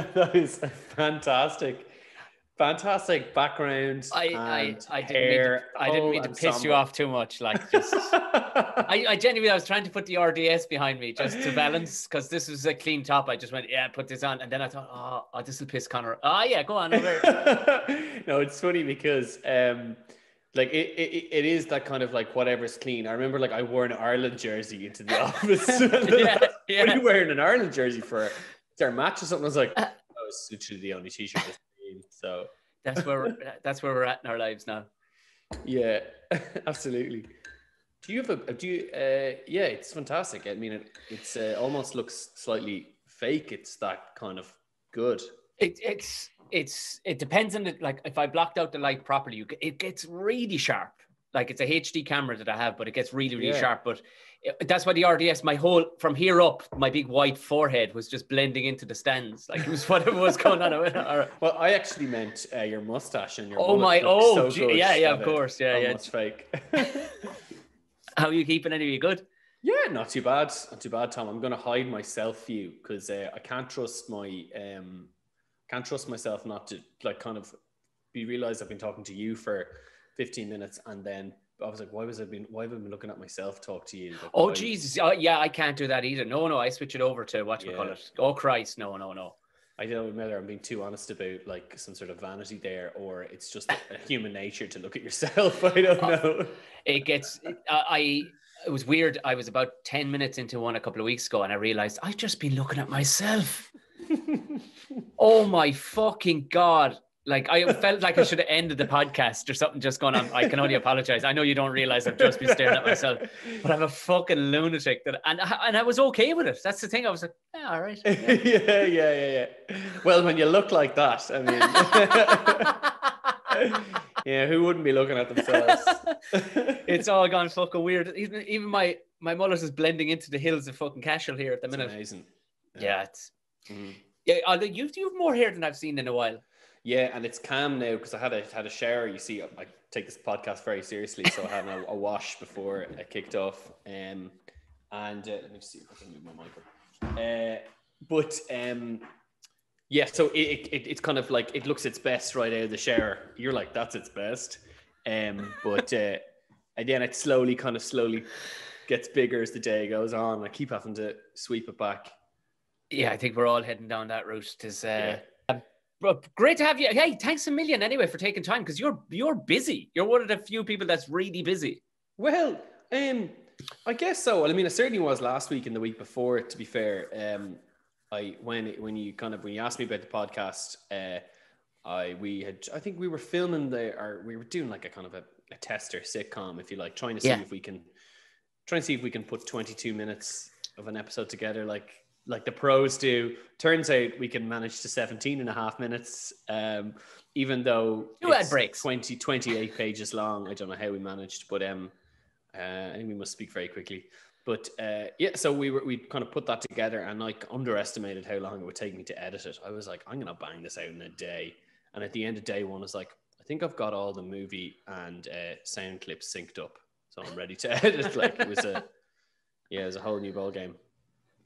that is fantastic. Fantastic background. I, I, I didn't to, I didn't mean to piss you off too much. Like, just I, I genuinely I was trying to put the RDS behind me just to balance because this was a clean top. I just went, yeah, put this on, and then I thought, oh, oh this will piss Conor. Oh yeah, go on no, it's funny because um like it, it, it is that kind of like whatever's clean. I remember like I wore an Ireland jersey into the office. Yeah, What are you wearing an Ireland jersey for? A match or something? I was like, that was literally the only t-shirt. So That's where we're, that's where we're at in our lives now. yeah, absolutely. Do you have a do you uh yeah, it's fantastic. I mean it it's uh, almost looks slightly fake. It's that kind of good. It, it's it's it depends on the like if I blocked out the light properly, you, it gets really sharp. Like it's a HD camera that I have, but it gets really really Yeah. sharp. But that's why the RDS, my whole from here up, my big white forehead was just blending into the stands. Like it was whatever was going on. Well, I actually meant uh, your mustache and your. Oh my- oh, so gee- yeah, yeah, of course, yeah, yeah. almost fake. How are you keeping Any of you good? yeah, not too bad, not too bad, Tom. I'm gonna hide my self view because uh, I can't trust my um, can't trust myself not to like kind of be realized I've been talking to you for 15 minutes and then I was like, why was I been why have I been looking at myself talk to you? Oh, like, Oh why- Jesus! Oh, yeah, I can't do that either. No, no, I switch it over to what you call it. Oh Christ! No, no, no. I don't know whether I'm being too honest about like some sort of vanity there, or it's just a human nature to look at yourself. I don't Oh. know. it gets I, I it was weird i was about 10 minutes into one a couple of weeks ago and i realized i've just been looking at myself oh my fucking god like i felt like i should have ended the podcast or something just going on i can only apologize i know you don't realize i've just been staring at myself but i'm a fucking lunatic that and, I- and i was okay with it that's the thing i was like yeah, all right yeah, yeah. yeah, yeah, yeah. Well, when you look like that, I mean, yeah, who wouldn't be looking at themselves? it's all gone fucking weird even, even my my mullet is blending into the hills of fucking Cashel here at the It's minute amazing. yeah it's Mhm. Yeah, although you've you've more hair than I've seen in a while. Yeah, and it's calm now because I had a had a shower. You see, I take this podcast very seriously, so I had a, a wash before I kicked off. Um, and uh, let me see if I can move my mic up. Uh, but um, yeah, so it, it, it it's kind of like it looks its best right out of the shower. You're like, that's its best. Um, but uh, and then it slowly, kind of slowly gets bigger as the day goes on. I keep having to sweep it back. Yeah, I think we're all heading down that route. Tis, uh, Yeah. But great to have you. Hey, thanks a million anyway for taking time because you're you're busy. You're one of the few people that's really busy. Well, um, I guess so. Well, I mean, I certainly was last week and the week before. To be fair, um, I when when you kind of when you asked me about the podcast, uh, I we had I think we were filming the or we were doing like a kind of a, a tester sitcom, if you like, trying to see Yeah. if we can trying to see if we can put twenty two minutes of an episode together, like like the pros do. Turns out we can manage to 17 and a half minutes, um, even though Two ad breaks. 20, 28 pages long. I don't know how we managed, but um, uh, I think we must speak very quickly. But uh, yeah, so we were we kind of put that together and like underestimated how long it would take me to edit it. I was like, I'm gonna bang this out in a day. And at the end of day one, I was like, I think I've got all the movie and uh, sound clips synced up, so I'm ready to edit. like it was a yeah, it was a whole new ball game.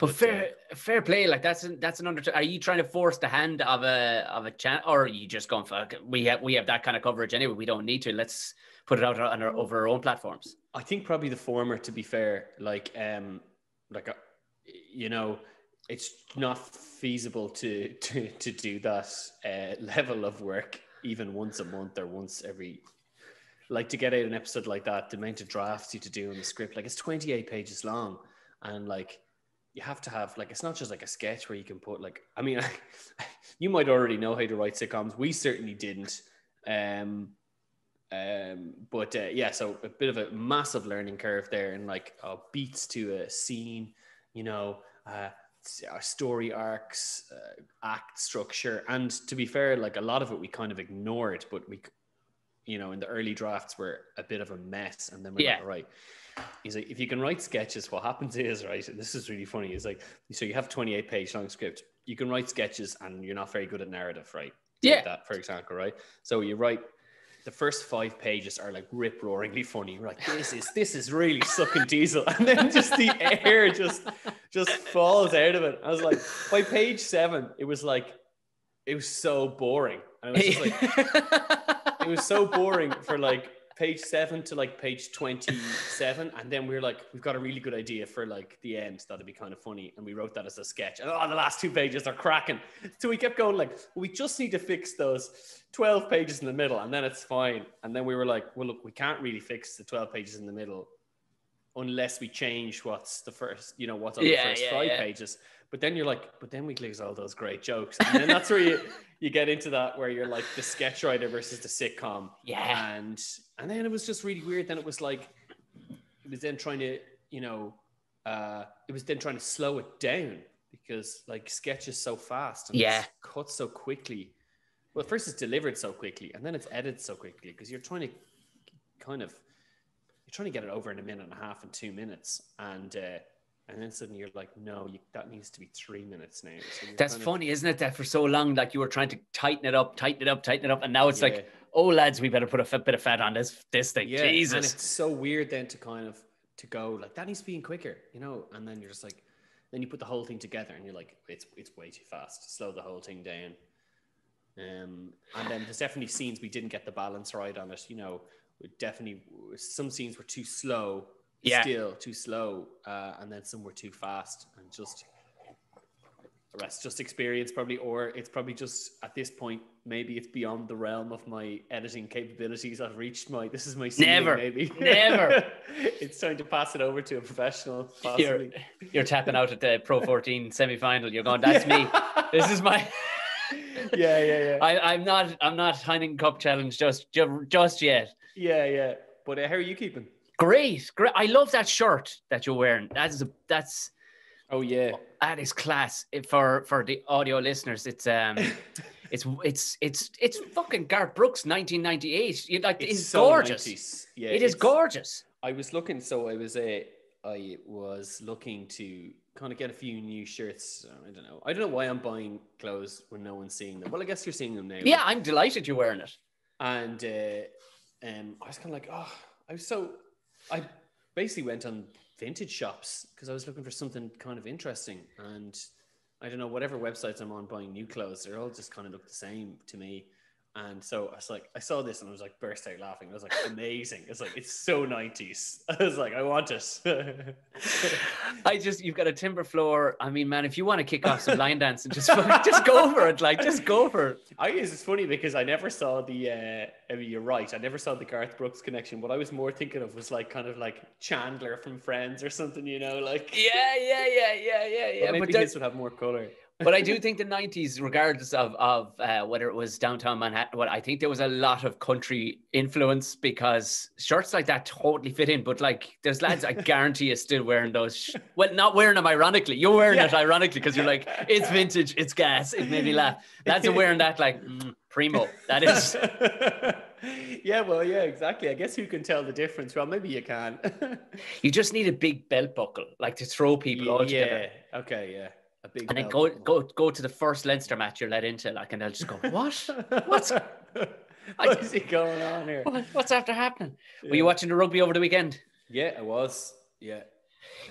But fair fair play, like that's an, that's an under. Are you trying to force the hand of a of a chat, or are you just going for we have we have that kind of coverage anyway? We don't need to. Let's put it out on our, over our own platforms. I think probably the former. To be fair, like um, like uh, you know, it's not feasible to to to do that uh, level of work even once a month or once every. Like to get out an episode like that, the amount of drafts you to do in the script, like it's twenty eight pages long, and like you have to have like it's not just like a sketch where you can put like I mean, you might already know how to write sitcoms. We certainly didn't. Um, um, but uh, yeah, so a bit of a massive learning curve there, and like uh, beats to a scene, you know, uh, uh, story arcs, uh, act structure, and to be fair, like a lot of it we kind of ignored, but we, you know, in the early drafts were a bit of a mess, and then we're Yeah. like, right. He's like, if you can write sketches, what happens is right, and this is really funny. Is like, so you have twenty eight page long script, you can write sketches, and you're not very good at narrative, right? Yeah. that for example, right? So you write the first five pages are like rip roaringly funny. You're like, this is this is really sucking diesel, and then just the air just just falls out of it. I was like, by page seven, it was like it was so boring. And it was just like it was so boring for like page seven to like page 27 and then we are like we've got a really good idea for like the end. That'd be kind of funny. And we wrote that as a sketch. And oh the last two pages are cracking. So we kept going like we just need to fix those 12 pages in the middle and then it's fine. And then we were like well look we can't really fix the 12 pages in the middle unless we change what's the first you know what's on Yeah, the first yeah, five yeah. pages but then you're like but then we lose all those great jokes. And then that's where you you get into that where you're like the sketch writer versus the sitcom. Yeah. and and then it was just really weird. Then it was like it was then trying to you know uh it was then trying to slow it down because like sketch is so fast and Yeah. it's cut so quickly. Well first it's delivered so quickly and then it's edited so quickly because you're trying to kind of you're trying to get it over in a minute and a half and two minutes. And uh and then suddenly you're like no you, that needs to be three minutes now so That's kind of- funny, isn't it? That for so long, like you were trying to tighten it up, tighten it up, tighten it up, and now it's Yeah. like, oh lads, we better put a f- bit of fat on this this thing. Yeah, and Jesus. it's so weird then to kind of to go like that needs to be quicker, you know, and then you're just like, then you put the whole thing together and you're like, it's it's way too fast. Slow the whole thing down. Um, and then there's definitely scenes we didn't get the balance right on it. You know, we definitely some scenes were too slow, Yeah. still too slow, uh, and then some were too fast, and just rest just experience probably, or it's probably just at this point maybe it's beyond the realm of my editing capabilities. I've reached my this is my ceiling, Never. maybe Never. it's time to pass it over to a professional. You're, you're tapping out at the Pro 14 semi final. You're going, that's me. This is my. yeah, yeah, yeah, I, I'm not. I'm not Heineken Cup challenge just just yet. yeah, yeah. But uh, how are you keeping? Great, great. I love that shirt that you're wearing. That's a, that's Oh yeah, that is class. For for the audio listeners. It's um, it's it's it's it's fucking Garth Brooks, 1998. You like it's, so gorgeous. 90s. Yeah, it is gorgeous. I was looking, so I was a, I was looking to kind of get a few new shirts. Uh, I don't know. I don't know why I'm buying clothes when no one's seeing them. Well, I guess you're seeing them now. Yeah, I'm delighted you're wearing it. and uh, um, I was kind of like, oh, I was so, I basically went on vintage shops because I was looking for something kind of interesting, and I don't know whatever websites I'm on buying new clothes, they're all just kind of look the same to me. And so I was like, I saw this and I was like, burst out laughing. I was like, amazing. It's like, it's so 90s. I was like, I want it. I just you've got a timber floor. I mean, man, if you want to kick off some line dance and just just go for it, like just go for it. I guess it's funny because I never saw the. Uh, I mean, you're right. I never saw the Garth Brooks connection. What I was more thinking of was like kind of like Chandler from Friends or something. You know, like Yeah, yeah, yeah, yeah, yeah, But yeah. maybe But, that- his would have more color. But I do think the '90s, regardless of of uh, whether it was downtown Manhattan, what I think there was a lot of country influence because shirts like that totally fit in. But like, there's lads I guarantee you still wearing those. Sh- well, not wearing them ironically. You're wearing it ironically because you're like, it's vintage, it's gas. It made me laugh. Lads are wearing that like mm, primo. That is. yeah, well, yeah, exactly. I guess who can tell the difference? Well, maybe you can. You just need a big belt buckle, like to throw people all together. yeah. Okay. Yeah. A big. And then go go go to the first Leinster match you're let into, like, and they'll just go, "What? What's what is he going on here? what- what's after happening?" Were you watching the rugby over the weekend? Yeah, I was. Yeah.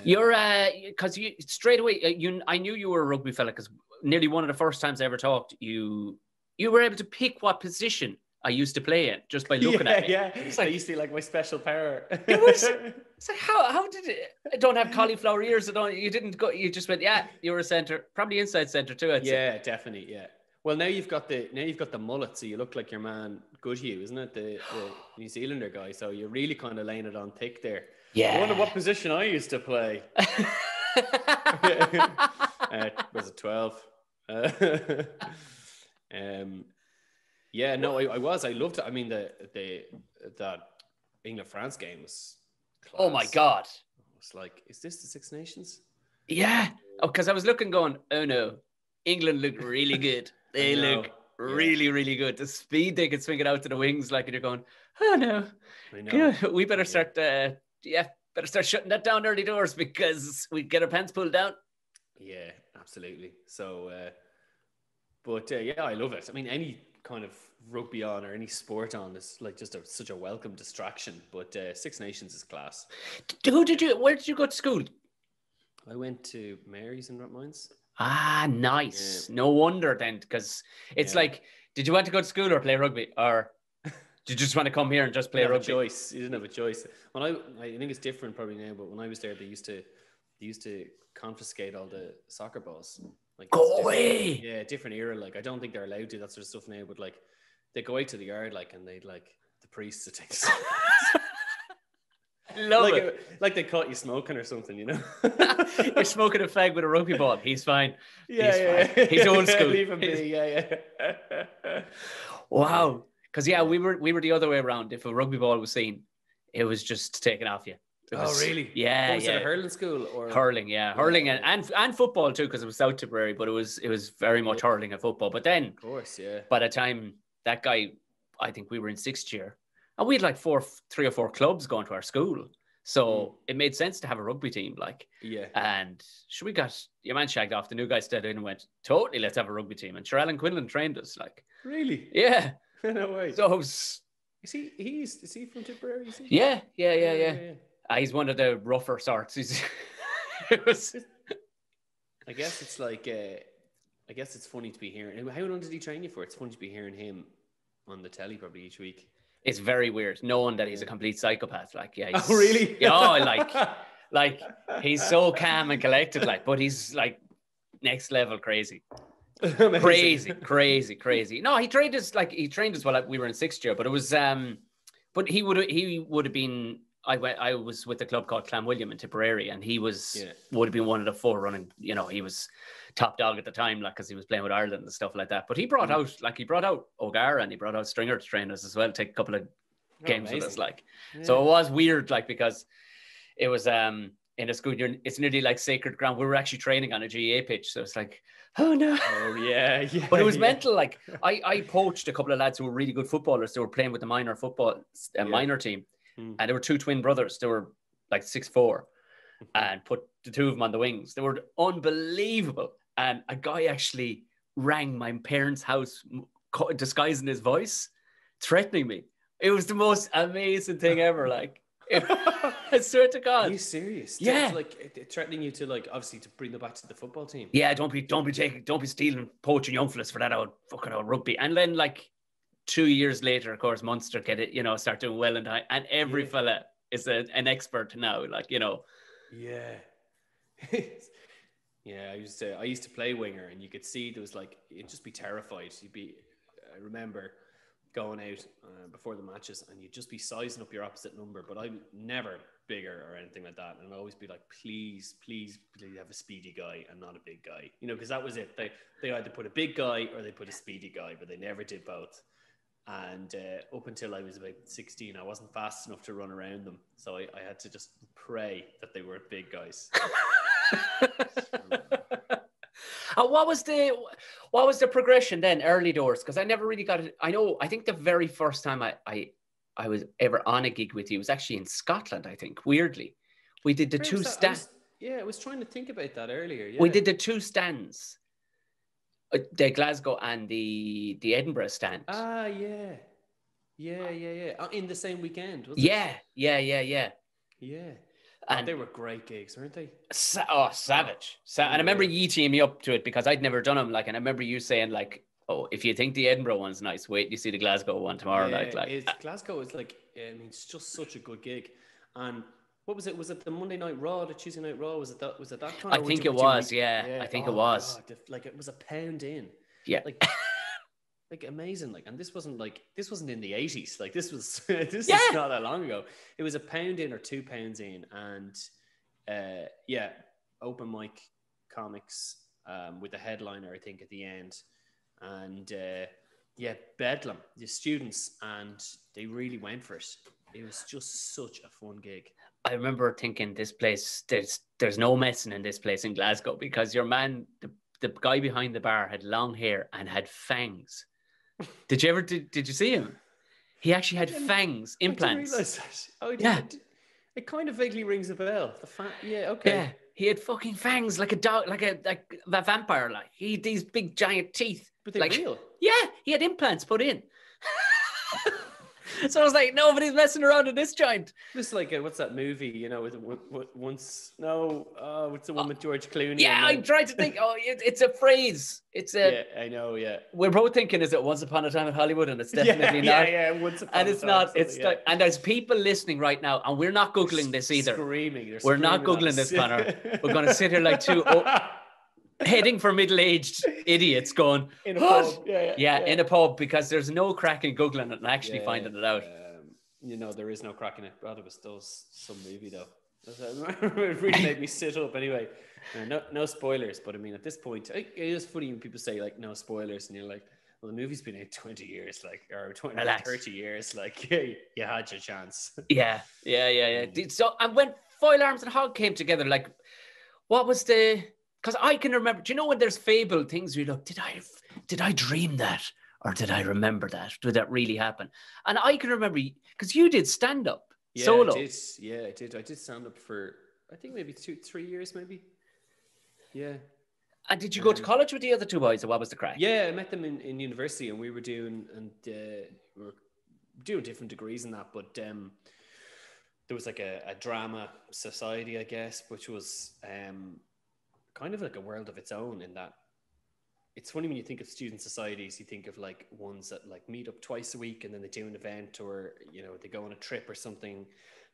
You're uh, because you straight away uh, you I knew you were a rugby fella because nearly one of the first times I ever talked, you you were able to pick what position I used to play in just by looking yeah, at me. Yeah, It's I like, used to like my special power. It was- it's like how how did it? I don't have cauliflower ears. I don't. You didn't go. You just went. Yeah, you were a center, probably inside center too. I'd say. yeah, definitely. Yeah. Well, now you've got the now you've got the mullet, so you look like your man Goodhue, isn't it? The, the New Zealander guy. So you're really kind of laying it on thick there. yeah. I wonder what position I used to play. uh, was it twelve? Uh, um, yeah, no, I, I was. I loved it. I mean, the the that England France game was. oh my class. god. It's like, is this the Six Nations? Yeah. Oh, because I was looking, going, oh no, England look really good. They look yeah. really, really good. The speed they can swing it out to the wings, like, and you're going, oh no, we better start. Uh, yeah, better start shutting that down early doors because we get our pants pulled down. Yeah, absolutely. So, uh, but uh, yeah, I love it. I mean, any kind of rugby on or any sport on is like just a, such a welcome distraction. But uh, Six Nations is class. Who did you? Where did you go to school? I went to Mary's in Rathmines. Ah, nice. No wonder then, because it's yeah. like, did you want to go to school or play rugby, or did you just want to come here and just play rugby? choice. You didn't have a choice. When I, I think it's different probably now, but when I was there, they used to, they used to confiscate all the soccer balls. Like go away. Yeah, different era. Like I don't think they're allowed to that sort of stuff now, but like they go out to the yard, like, and they'd like the priests to take. Love like it. Uh, like they caught you smoking or something, you know. You're smoking a fag with a rugby ball. He's fine. Yeah, He's yeah, fine. He's old school. Leave him be. Yeah, yeah. wow. Because yeah, we were we were the other way around. If a rugby ball was seen, it was just taken off you. Oh, was, really? Yeah, was yeah. it a hurling school or hurling? Yeah, hurling and, and and football too, because it was South Tipperary, but it was it was very much hurling and football. But then, of course, yeah. By the time that guy, I think we were in sixth year, and we had like four, three or four clubs going to our school. So mm. it made sense to have a rugby team, like yeah. And should we got your man shagged off. The new guy stepped in and went, totally, let's have a rugby team. And sure Alan Quinlan trained us, like really, yeah, no way. So was, is he? He's is he from Tipperary? He? Yeah, yeah, yeah, yeah. yeah, yeah. Uh, he's one of the rougher sorts. He's was. I guess it's like. Uh, I guess it's funny to be hearing. How long did he train you for? It's funny to be hearing him on the telly probably each week it's very weird knowing that he's a complete psychopath. Like, yeah, oh really? Yeah, oh, like, like he's so calm and collected, like, but he's like next level crazy. crazy, crazy, crazy. No, he trained us like he trained us while we were in sixth year, but it was um, but he would he would have been. I went. I was with a club called Clanwilliam in Tipperary, and he was yeah. would have been one of the four running. You know, he was top dog at the time, like because he was playing with Ireland and stuff like that. But he brought mm. out like he brought out O'Gara and he brought out Stringer to train us as well, take a couple of oh, games amazing. with us, like. Yeah. So it was weird, like because it was um in a school. You're, it's nearly like sacred ground. We were actually training on a GAA pitch, so it's like, oh no, oh yeah, yeah. But it was yeah. mental. Like I, I poached a couple of lads who were really good footballers. They were playing with the minor football, a yeah. minor team, mm. and they were two twin brothers. They were like six four, and put the two of them on the wings. They were unbelievable. And a guy actually rang my parents' house, disguising his voice, threatening me. It was the most amazing thing ever. Like, I swear to God. Are you serious? Yeah. It's like threatening you to like obviously to bring them back to the football team. Yeah, don't be don't be taking don't be stealing poaching young fellas for that old fucking old rugby. And then like two years later, of course, Munster get it, you know, start doing well and I and every yeah. fella is a, an expert now. Like, you know. Yeah. Yeah, I used to I used to play winger, and you could see there was like you'd just be terrified. You'd be, I remember going out uh, before the matches, and you'd just be sizing up your opposite number. But I'm never bigger or anything like that, and I'd always be like, please, please, please have a speedy guy and not a big guy. You know, because that was it. They they either put a big guy or they put a speedy guy, but they never did both. And uh, up until I was about 16, I wasn't fast enough to run around them. So I, I had to just pray that they were big guys. Uh, what was the what was the progression then early doors because i never really got it i know i think the very first time I, I i was ever on a gig with you was actually in scotland i think weirdly we did the Where two stands yeah i was trying to think about that earlier yeah. we did the two stands the glasgow and the the edinburgh stand ah yeah yeah yeah yeah uh, in the same weekend yeah yeah yeah yeah yeah and they were great gigs, weren't they? Sa- oh, savage! Sa- and I remember you teeing me up to it because I'd never done them. Like, and I remember you saying like, "Oh, if you think the Edinburgh one's nice, wait, you see the Glasgow one tomorrow yeah, night." Like, uh, Glasgow is like, I mean, it's just such a good gig. And what was it? Was it the Monday Night Raw, the Tuesday Night Raw? Was it that? Was it that kind? I think it was. Yeah, yeah, I think oh, it was. God, like it was a pound in. Yeah. Like like amazing like and this wasn't like this wasn't in the 80s like this was this yeah. is not that long ago it was a pound in or two pounds in and uh yeah open mic comics um with the headliner i think at the end and uh yeah bedlam the students and they really went for it it was just such a fun gig i remember thinking this place there's there's no messing in this place in glasgow because your man the, the guy behind the bar had long hair and had fangs did you ever did, did you see him? He actually had fangs, implants. I didn't that. Oh, yeah. It, it kind of vaguely rings a bell. The fa- yeah, okay. Yeah, he had fucking fangs like a dog, like a like a vampire. Like he had these big giant teeth. But they like, real. Yeah, he had implants put in. So I was like, nobody's messing around in this joint. Just like uh, what's that movie? You know, with, once no, uh, what's the one with George Clooney? Yeah, I tried to think. Oh, it, it's a phrase. It's a. yeah, I know. Yeah, We're both thinking, is it Once Upon a Time in Hollywood? And it's definitely yeah, not. yeah. Once upon And a it's time, not. It's yeah. not, and there's people listening right now, and we're not googling this either. Screaming. We're not screaming at Googling this, Conor. We're gonna sit here like two oh, heading for middle-aged idiots, going in a pub. Yeah, yeah, Yeah, in a pub because there's no crack in googling it and actually Yeah, finding it out. Um, you know, there is no crack in it. God, it was still some movie though. it really made me sit up. Anyway, Uh, no, no spoilers. But I mean, at this point, it is funny when people say like no spoilers, and you're like, well, the movie's been out 20 years, like or 20, Relax. 30 years. Like, you had your chance. Yeah, yeah, yeah, yeah. Mm. So, and when Foil Arms and Hog came together, like, what was the? Because I can remember. Do you know when there's fable things? you look, did I, did I dream that, or did I remember that? Did that really happen? And I can remember because you did stand up Yeah, solo. I did. Yeah, I did. I did stand up for I think maybe two, three years, maybe. Yeah. And did you go to Um, college with the other two boys, or what was the crack? Yeah, I met them in, in university, and we were doing and uh, we were doing different degrees in that. But um, there was like a, a drama society, I guess, which was um, kind of like a world of its own. In that, it's funny when you think of student societies, you think of like ones that like meet up twice a week, and then they do an event, or you know, they go on a trip or something.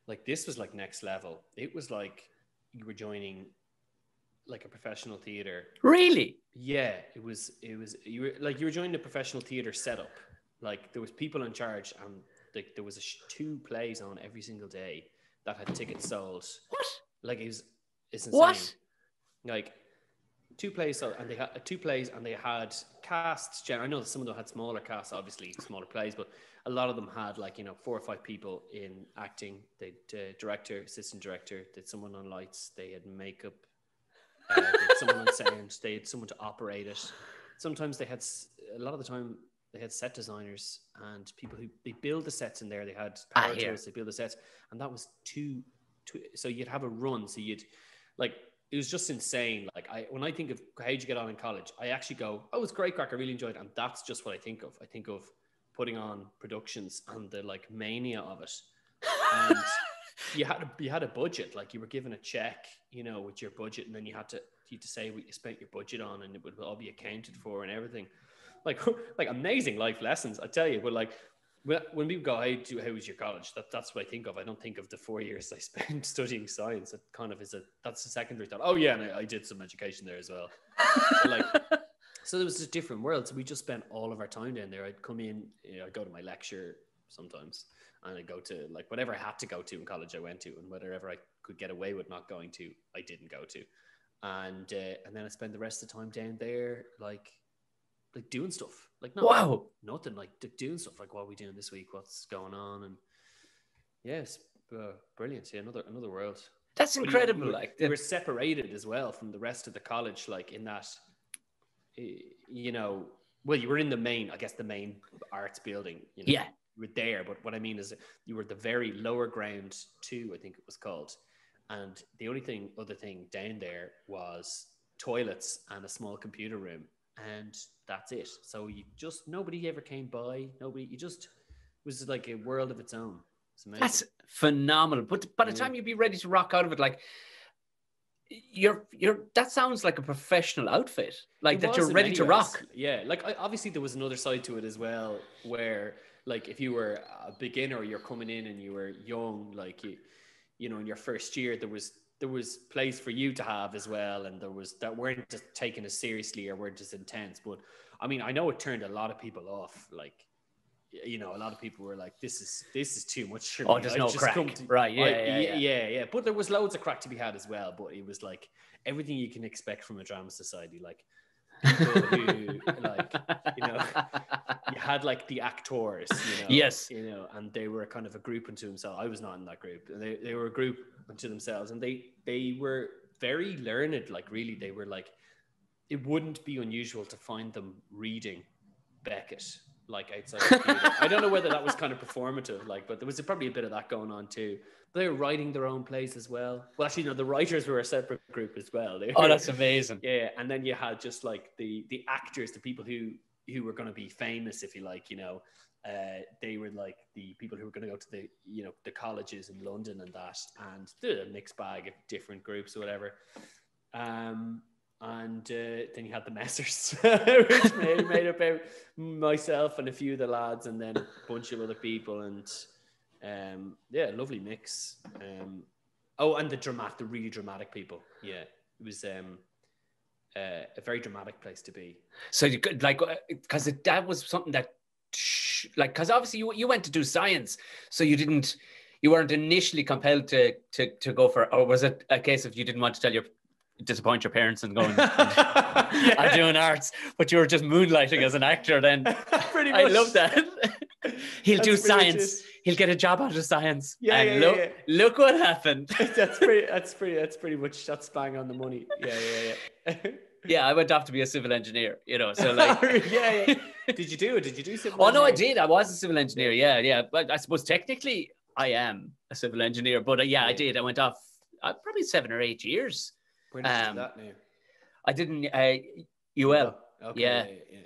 Like this was like next level. It was like you were joining like a professional theater Really? yeah, it was. It was. You were like you were joining a professional theater setup. Like there was people in charge, and like there was a sh- two plays on every single day that had tickets sold. What? Like it was. It's insane. What? Like two plays sold, and they had two plays, and they had casts. Gen- I know that some of them had smaller casts, obviously smaller plays, but a lot of them had like you know four or five people in acting. They uh, director, assistant director, did someone on lights, they had makeup, uh, had someone on sound, they had someone to operate it. Sometimes they had a lot of the time they had set designers and people who they build the sets in there. They had Ah, power tools, they build the sets, and that was two, two. So you'd have a run. So you'd like it was just insane. Like I when I think of how'd you get on in college, I actually go, oh, it's great crack. I really enjoyed it, and that's just what I think of. I think of putting on productions and the like mania of it. And you had a, you had a budget, like you were given a check, you know, with your budget, and then you had to you had to say what you spent your budget on, and it would all be accounted for and everything. Like like amazing life lessons, I tell you. But like when people go, how do how was your college? That that's what I think of. I don't think of the four years I spent studying science. It kind of is a that's a secondary thought. Oh yeah, and I, I did some education there as well. Like so there was a different world. So we just spent all of our time down there. I'd come in, you know, I'd go to my lecture sometimes, and I'd go to like whatever I had to go to in college. I went to, and whatever I could get away with not going to, I didn't go to, and uh, and then I spent the rest of the time down there, like like doing stuff, like not wow. nothing, like doing stuff, like what are we doing this week, what's going on, and yes, uh, brilliant. Yeah, another another world. That's incredible. you were- like were separated as well from the rest of the college, like in that, you know, well, you were in the main, I guess, the main arts building. You know, yeah. you were there, but what I mean is, you were the very lower ground two, I think it was called, and the only thing, other thing down there was toilets and a small computer room, and that's it. So you just nobody ever came by. Nobody. You just was like a world of its own. It's. That's phenomenal. But by the Yeah. time you'd be ready to rock out of it, like you're you're that sounds like a professional outfit. Like It that you're ready to ways. rock. Yeah, like I, obviously there was another side to it as well, where like if you were a beginner, you're coming in and you were young, like you, you know, in your first year, there was there was place for you to have as well, and there was that weren't just taken as seriously or weren't as intense. But I mean, I know it turned a lot of people off. Like, you know, a lot of people were like, "This is this is too much." Oh, there's no just crack. to- Right, yeah, I- yeah, yeah. yeah, yeah. But there was loads of crack to be had as well. But it was like everything you can expect from a drama society, like who like you know you had like the actors you know Yes. you know and they were kind of a group unto themselves. I was not in that group. They, they were a group unto themselves and they they were very learned like really. They were like it wouldn't be unusual to find them reading beckett like outside the i don't know whether that was kind of performative like but there was probably a bit of that going on too they were writing their own plays as well well actually no the writers were a separate group as well They oh, that's amazing. yeah, and then you had just like the the actors, the people who who were going to be famous, if you like, you know. Uh, they were like the people who were going to go to the you know the colleges in London and that, and the mixed bag of different groups or whatever. Um, and uh, then you had the messers, which made, made up myself and a few of the lads, and then a bunch of other people, and um, yeah, lovely mix. Um, oh, and the dramatic, the really dramatic people. Yeah, it was um, uh, a very dramatic place to be. So you could like because uh, that was something that like because obviously you you went to do science, so you didn't you weren't initially compelled to to to go for or was it a case of you didn't want to tell your disappoint your parents and going yeah. I'm doing arts, but you were just moonlighting as an actor then. Pretty much. I love that. He'll that's do science. He'll get a job out of science. Yeah, and yeah, look, yeah. look what happened. that's pretty that's pretty that's pretty much that's bang on the money. Yeah, yeah, yeah. yeah, I went off to be a civil engineer, you know. So like yeah, yeah. Did you do it? Did you do civil Oh no, I did. I was a civil engineer, yeah, yeah. But I suppose technically I am a civil engineer, but uh, yeah, I did. I went off uh, probably seven or eight years where did um, that now? I didn't. Uh, UL. Oh, okay, yeah. yeah, yeah.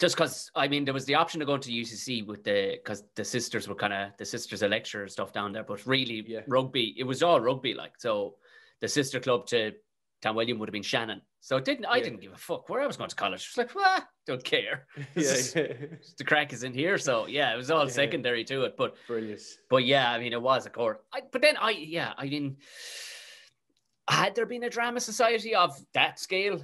Just because I mean, there was the option of going to UCC with the because the sisters were kind of the sisters a lecture and stuff down there, but really yeah. rugby. It was all rugby, like so. The sister club to Clanwilliam would have been Shannon. So it didn't I yeah. didn't give a fuck where I was going to college. It was like, well, don't care. yeah, yeah. the crack is in here. So yeah, it was all secondary to it. But brilliant. But yeah, I mean it was a court. I, but then I yeah, I mean had there been a drama society of that scale,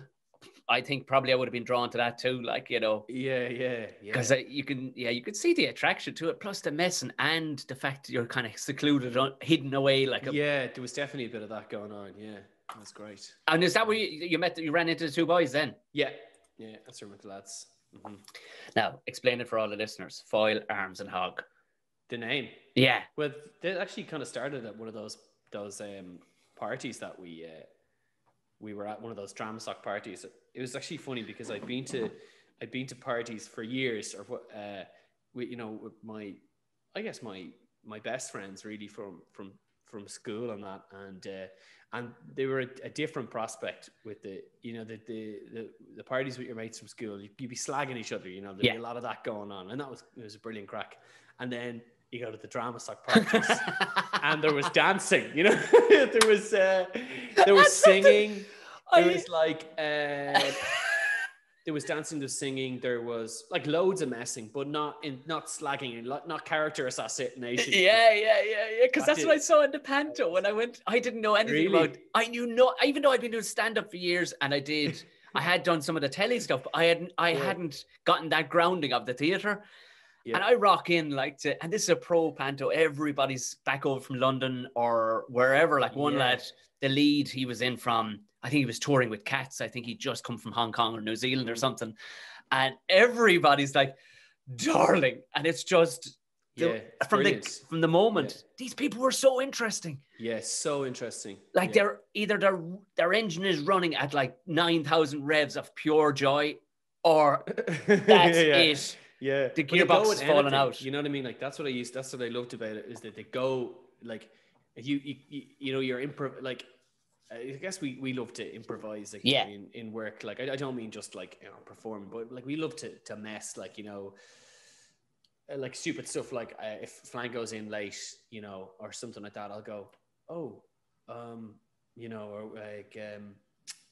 I think probably I would have been drawn to that too. Like you know, yeah, yeah, yeah. Because uh, you can, yeah, you could see the attraction to it, plus the messing and the fact that you're kind of secluded, on, hidden away. Like a, yeah, there was definitely a bit of that going on. Yeah, that's great. And is that where you, you met? You ran into the two boys then? Yeah, yeah, that's where with the lads. Mm-hmm. Now, explain it for all the listeners. Foil, arms, and hog. The name. Yeah. Well, they actually kind of started at one of those those um parties that we uh, we were at one of those DramSoc parties. It was actually funny because I'd been to I'd been to parties for years, or what uh, we you know my I guess my my best friends really from from from school and that and uh, and they were a, a, different prospect with the you know the, the the the parties with your mates from school you'd, you'd be slagging each other you know there'd yeah. be a lot of that going on and that was it was a brilliant crack and then you go to the DramSoc practice and there was dancing you know there was uh, there was singing there was like uh, there was dancing there was singing there was like loads of messing but not in not slagging not character assassination yeah yeah yeah yeah because that's did. what i saw in the panto when i went i didn't know anything really? about i knew no even though i'd been doing stand-up for years and i did I had done some of the telly stuff, but I hadn't I yeah. hadn't gotten that grounding of the theatre. And I rock in like to, and this is a pro panto. Everybody's back over from London or wherever. Like one yeah. lad, the lead he was in from, I think he was touring with Cats. I think he'd just come from Hong Kong or New Zealand or something. And everybody's like, darling. And it's just, the, yeah, from brilliant. the from the moment yeah. these people were so interesting. Yeah, so interesting. Like they're either their their engine is running at like nine thousand revs of pure joy, or that's it yeah, the gearbox is falling out. You know what I mean? Like that's what I used. That's what I loved about it is that they go like you you you, you know you're improv like. I guess we, we love to improvise like yeah. in, in work. Like I, I don't mean just like you know performing, but like we love to to mess. Like you know, uh, like stupid stuff. Like uh, if Flan goes in late, you know, or something like that, I'll go, oh, um, you know, or like um,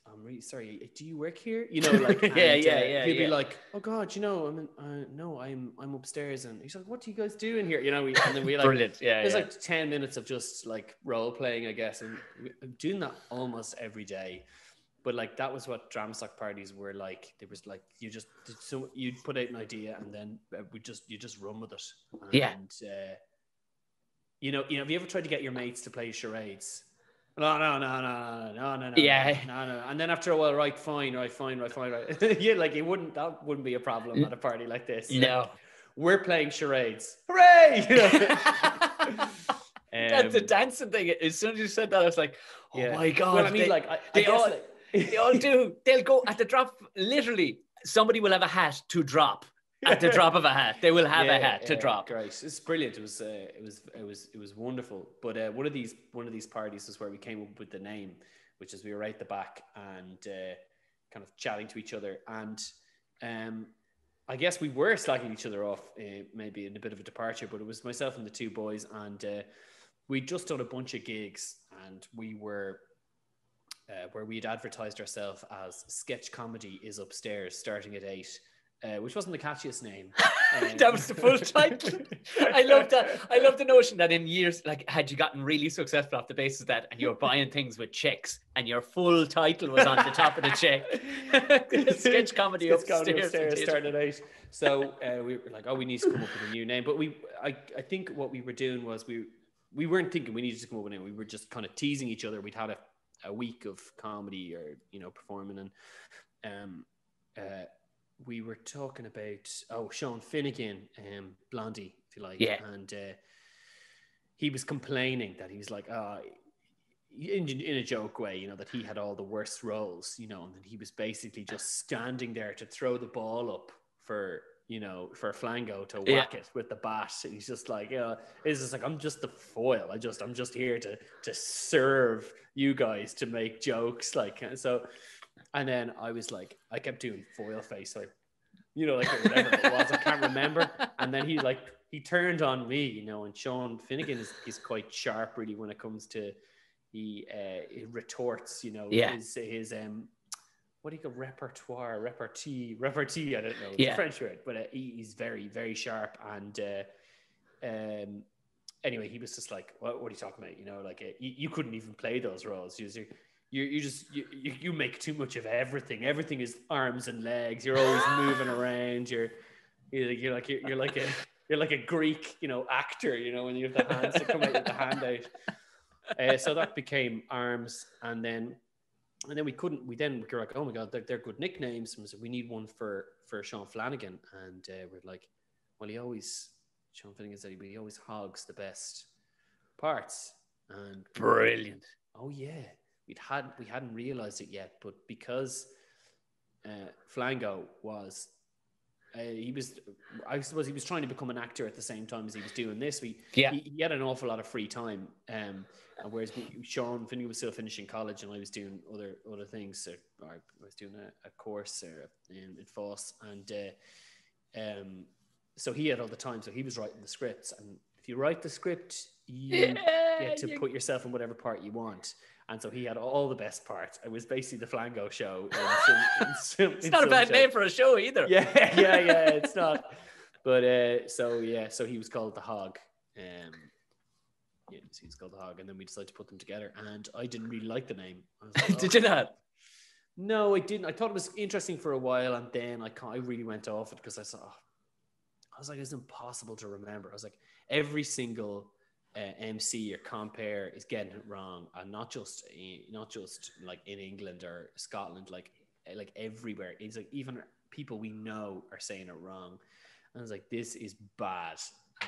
I'm really sorry. Do you work here? You know, like yeah, and, yeah, uh, yeah. He'd yeah. be like, "Oh God, you know, I'm in, uh, no, I'm I'm upstairs," and he's like, "What do you guys do in here?" You know, we, and then we like, brilliant, yeah. There's yeah. like ten minutes of just like role playing, I guess, and I'm doing that almost every day. But like that was what DramSoc parties were like. There was like you just so you'd put out an idea and then uh, we just you just run with it. And, yeah. Uh, you know, you know, have you ever tried to get your mates to play charades? No, no, no, no, no, no, no. Yeah. No, no. And then after a while, right, fine, right, fine, right, fine, right. yeah, like it wouldn't that wouldn't be a problem at a party like this. No. Like, we're playing charades. Hooray! um, That's the dancing thing. As soon as you said that, I was like, oh yeah. my god. Well, I mean, they, like I, they I all like... they all do. They'll go at the drop. Literally, somebody will have a hat to drop at the drop of a hat. They will have yeah, a hat yeah, to drop. Great, it's brilliant. It was, uh, it was, it was, it was wonderful. But uh, one of these, one of these parties is where we came up with the name, which is we were right at the back and uh, kind of chatting to each other. And um, I guess we were slacking each other off, uh, maybe in a bit of a departure, but it was myself and the two boys, and uh, we just done a bunch of gigs, and we were uh, where we'd advertised ourselves as sketch comedy is upstairs, starting at eight. Uh, which wasn't the catchiest name. Um, that was the full title. I love that. I love the notion that in years, like, had you gotten really successful off the basis of that, and you were buying things with checks, and your full title was on the top of the check. Sketch comedy Sketch upstairs. comedy upstairs at eight. So uh, we were like, oh, we need to come up with a new name. But we, I, I think what we were doing was we, we weren't thinking we needed to come up with a name. We were just kind of teasing each other. We'd had a, a week of comedy or you know performing, and um, uh, we were talking about oh Sean Finegan, um, Blondie, if you like, Yeah. and uh, he was complaining that he was like, uh, in, in a joke way, you know, that he had all the worst roles, you know, and he was basically just standing there to throw the ball up for, you know, for Flango to Yeah. whack it with the bat. And he's just like, you know, it's just like, I'm just the foil. I just, I'm just here to, to serve you guys to make jokes. Like, so, and then I was like, I kept doing foil face, like, you know, like whatever it was, I can't remember. And then he like, he turned on me, you know, and Sean Finegan is, is quite sharp really when it comes to, he, uh, he retorts, you know, Yeah. his, his, um, what do you call repertoire, repartee, repartee? I don't know, Yeah. French word, but uh, he, he's very, very sharp. And uh, um, anyway, he was just like, what, what are you talking about? You know, like uh, you, you couldn't even play those roles. You, you, you, just you, you make too much of everything. Everything is arms and legs. You're always moving around. You're you're like you're like you're, you're like a you're like a Greek, you know, actor. You know, when you have the hands to come out with the hand out. Uh, so that became arms, and then and then we couldn't. We then we were like, oh my god, they're, they're good nicknames. And so we need one for for Sean Flanagan, and uh, we're like, well, he always Sean Flanagan said he always hogs the best parts, and Brilliant. oh yeah, we'd had we hadn't realized it yet, but because uh, Flango was. Uh, he was, I suppose, he was trying to become an actor at the same time as he was doing this. We, Yeah. he, he had an awful lot of free time. Um, and whereas we, Sean Finney was still finishing college, and I was doing other other things. So I was doing a, a course uh, in, in FÁS, and uh, um, so he had all the time. So he was writing the scripts, and if you write the script, you get to you- put yourself in whatever part you want. And so he had all the best parts. It was basically the Flango show. In in It's not a bad name for a show either. Yeah, yeah, yeah. It's not. But uh, so yeah, so he was called the Hog. Um, yeah, so he was called the Hog, and then we decided to put them together. And I didn't really like the name. Like, Did "Oh." you not? No, I didn't. I thought it was interesting for a while, and then I ca- I really went off it because I saw. I was like, it's impossible to remember. I was like, every single uh, MC or compare is getting it wrong, and not just eh, not just like in England or Scotland, like eh, like everywhere. It's like even people we know are saying it wrong. And I was like, this is bad. Uh,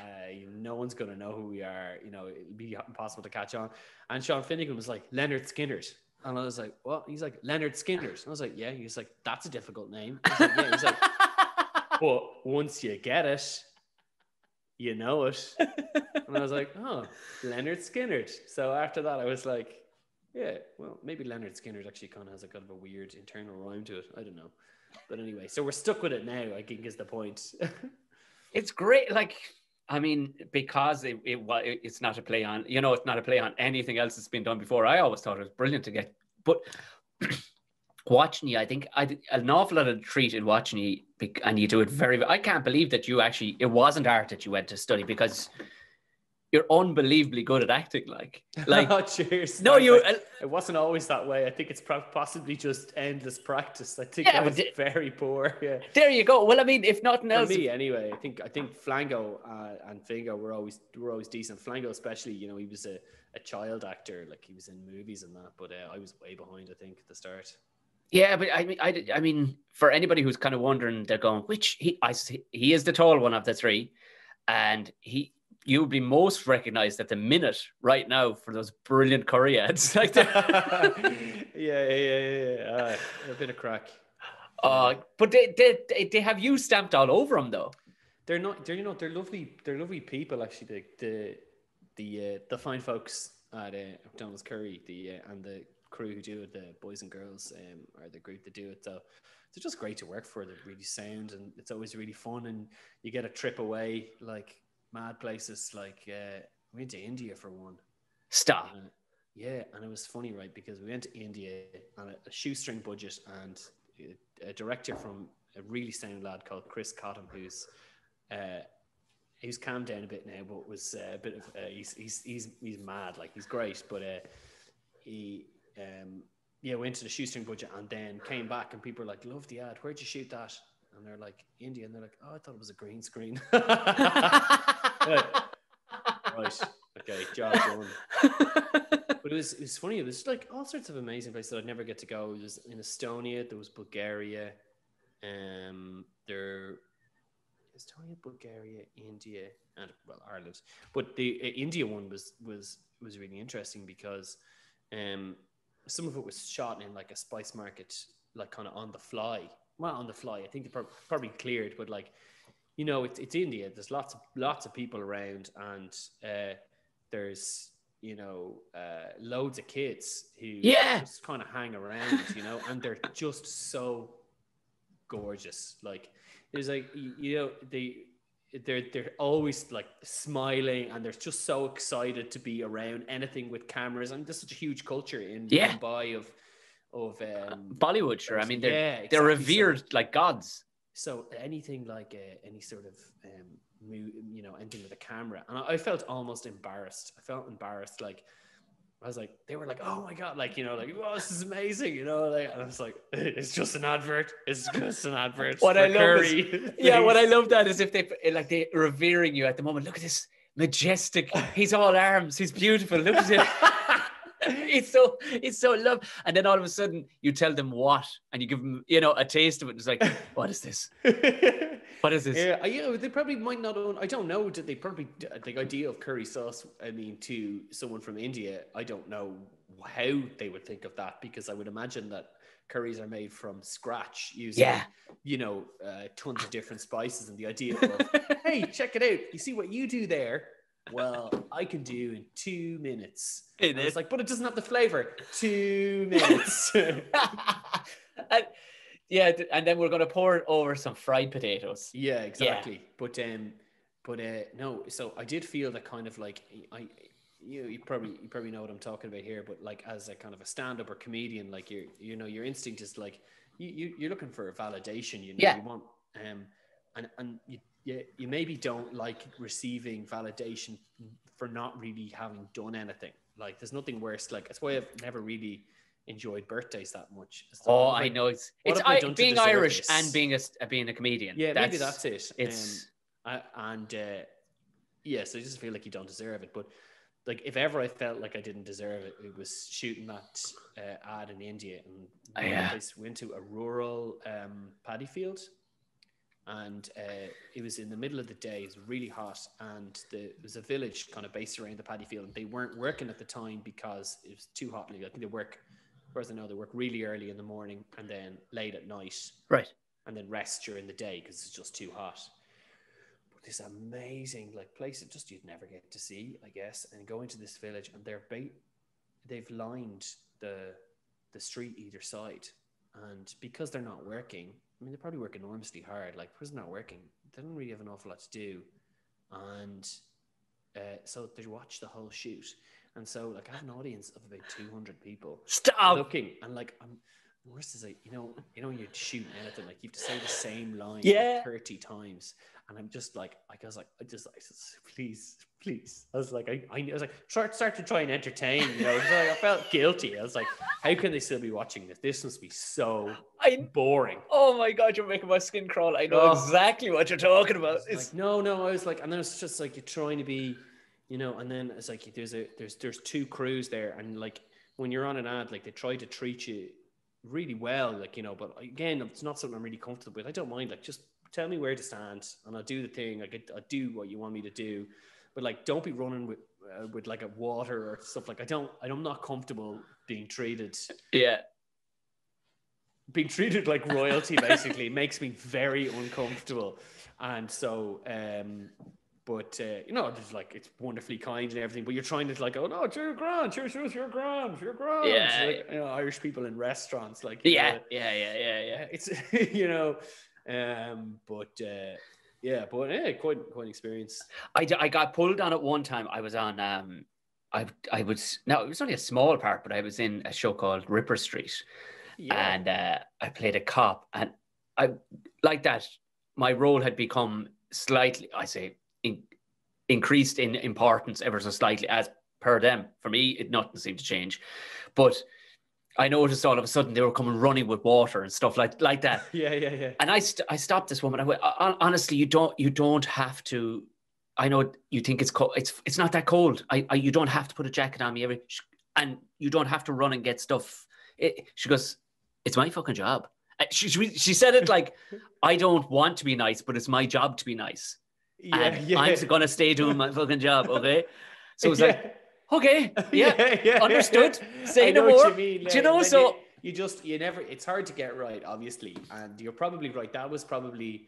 no one's going to know who we are. You know, it'd be impossible to catch on. And Sean Finegan was like, Lynyrd Skynyrds. And I was like, what? He's like, Lynyrd Skynyrds. And I was like, yeah. He's like, that's a difficult name. Like, yeah. He's like, but once you get it, you know it. and I was like, oh, Lynyrd Skynyrd. So after that, I was like, yeah, well, maybe Lynyrd Skynyrd actually kind of has a kind of a weird internal rhyme to it. I don't know. But anyway, so we're stuck with it now, I think is the point. it's great. Like, I mean, because it, it it- it's not a play on, you know, it's not a play on anything else that's been done before. I always thought it was brilliant to get, but watching you, I think I an awful lot of treat in watching you, and you do it very. I can't believe that you actually it wasn't art that you went to study because you're unbelievably good at acting. Like, like oh, cheers. no, you. like, it wasn't always that way. I think it's possibly just endless practice. I think Yeah, I was very poor. Yeah. there you go. Well, I mean, if nothing For else, me, anyway, I think I think Flango uh, and Fingo were always were always decent. Flango, especially, you know, he was a, a child actor, like he was in movies and that. But uh, I was way behind, I think, at the start. Yeah, but I mean, I, I mean, for anybody who's kind of wondering, they're going, which he, I, he is the tall one of the three, and he, you would be most recognized at the minute right now for those brilliant curry ads. Like, yeah, yeah, yeah, yeah. Uh, a bit of crack. uh, but they, they, they, they have you stamped all over them though. They're not. They're you know they're lovely. They're lovely people actually. The the the uh, the fine folks at uh, McDonnells Curry, the uh, and the crew who do it, the boys and girls, um, are the group that do it. So they're just great to work for. They're really sound, and it's always really fun. And you get a trip away, like mad places. Like uh, we went to India for one. Stop. Uh, yeah, and it was funny, right? Because we went to India on a, a shoestring budget, and a, a director from a really sound lad called Chris Cottam, who's uh, he's calmed down a bit now, but was uh, a bit of uh, he's, he's he's he's mad, like he's great, but uh, he um, yeah went to the shoestring budget and then came back, and people were like, "Love the ad. Where'd you shoot that?" And they're like, "India," and they're like, "Oh, I thought it was a green screen." right. Okay, job done. but it was it was funny. It was like all sorts of amazing places that I'd never get to go. It was in Estonia. There was Bulgaria. Um, there, Estonia, Bulgaria, India, and well Ireland. But the uh, India one was was was really interesting because, um, some of it was shot in like a spice market, like kind of on the fly. Well, on the fly. I think they prob- probably cleared, but like, you know, it's it's India. There's lots of lots of people around, and uh, there's you know uh, loads of kids who Yeah. just kind of hang around, you know, and they're just so gorgeous. Like there's like you, you know they they're they're always like smiling and they're just so excited to be around anything with cameras and there's such a huge culture in Yeah. Mumbai of of um, Bollywood, sure. I mean, they're yeah, they're exactly. So- revered like gods. so anything like uh, any sort of um, you know anything with a camera and I, I felt almost embarrassed i felt embarrassed like i was like they were like oh my god like you know like oh this is amazing you know like and i was like it's just an advert it's just an advert What I love is- Yeah, what I love that is if they like they revering you at the moment. Look at this majestic. He's all arms. He's beautiful. Look at him. it's so it's so love. And then all of a sudden you tell them what, and you give them you know a taste of it. It's like, what is this? What is this? Yeah, you know, they probably might not own. I don't know. Did they probably the idea of curry sauce? I mean, to someone from India, I don't know how they would think of that because I would imagine that curries are made from scratch using, Yeah. you know, uh, tons of different spices. And the idea of, hey, check it out. You see what you do there? Well, I can do in two minutes. It's like, but it doesn't have the flavor. Two minutes. and, yeah, and then we're gonna pour it over some fried potatoes. Yeah, exactly. But um, but uh, no. So I did feel that kind of like I, you you probably you probably know what I'm talking about here. But like as a kind of a stand up or comedian, like your you know your instinct is like you, you you're looking for a validation. You know Yeah. you want um, and and you you, you maybe don't like receiving validation for not really having done anything. Like there's nothing worse. Like that's why I've never really enjoyed birthdays that much. Oh, like, I know it's it's I I, being Irish this? and being a uh, being a comedian. Yeah, maybe that's it. It's Um, I, and uh, yes, I just feel like you don't deserve it. But like, if ever I felt like I didn't deserve it, it was shooting that uh, ad in India, and Oh, yeah. went- went to a rural um, paddy field, and uh, it was in the middle of the day. It was really hot, and the, it was a village kind of based around the paddy field. And they weren't working at the time because it was too hot. Like, I think they work, as far as I know, they work really early in the morning and then late at night right. and then rest during the day because it's just too hot. But this amazing like place that just you'd never get to see, I guess, and go into this village and they're ba- they've lined the the street either side, and because they're not working, I mean they're probably working enormously hard. Like they're not working, they don't really have an awful lot to do, and uh, so they watch the whole shoot. And so, like, I had an audience of about 200 people Stop. looking and like I'm worst is like you know you know when you're shooting anything like you have to say the same line Yeah. 30 times and I'm just like I was like I just I just please please I was like I, I was like start start to try and entertain you know I, I felt guilty I was like how can they still be watching this this must be so I boring oh my god, you're making my skin crawl. I know Oh. exactly what you're talking about. It's It's like no no I was like and then it's just like you're trying to be you know and then it's like there's a there's there's two crews there and like when you're on an ad like they try to treat you really well like you know but again it's not something I'm really comfortable with. I don't mind like just tell me where to stand and I'll do the thing. I get I'll do what you want me to do. But like don't be running with uh, with like a water or stuff. Like I don't I'm not comfortable being treated. Yeah. being treated like royalty basically makes me very uncomfortable. And so um but uh, you know, there's like it's wonderfully kind and everything. But you're trying to like, oh no, you're grand, cheers, cheers, you're grand, you're grand. Yeah. like, you know, Irish people in restaurants, like Yeah, know, yeah, yeah, yeah, yeah. yeah, it's you know, um, but uh, yeah, but yeah, quite quite an experience. I, d- I got pulled on at one time. I was on um I I was no, it was only a small part, but I was in a show called Ripper Street. Yeah, and uh, I played a cop, and I like that. My role had become slightly, I say, in, increased in importance ever so slightly as per them. For me, it nothing seemed to change, but I noticed all of a sudden they were coming running with water and stuff like like that. yeah, yeah, yeah. And I st- I stopped this woman. I went, honestly, you don't you don't have to. I know you think it's cold. It's it's not that cold. I, I you don't have to put a jacket on me every, and you don't have to run and get stuff. It, she goes, it's my fucking job. Uh, she, she she said it like, I don't want to be nice, but it's my job to be nice, yeah, and yeah. I'm gonna stay doing my fucking job. Okay, so it's like, okay, yeah, yeah, understood. yeah. Say no more. you mean, Do you know, when so- you, you just you never. It's hard to get right, obviously, and you're probably right. That was probably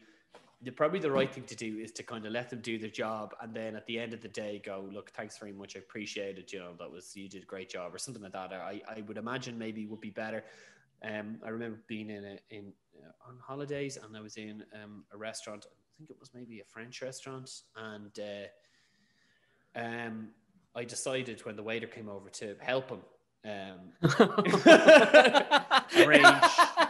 the probably the right thing to do is to kind of let them do their job, and then at the end of the day, go look. Thanks very much. I appreciate it. You know that was you did a great job, or something like that. I I would imagine maybe would be better. Um, I remember being in a in uh, on holidays, and I was in um, a restaurant. I think it was maybe a French restaurant, and. Uh, um, I decided when the waiter came over to help him um, arrange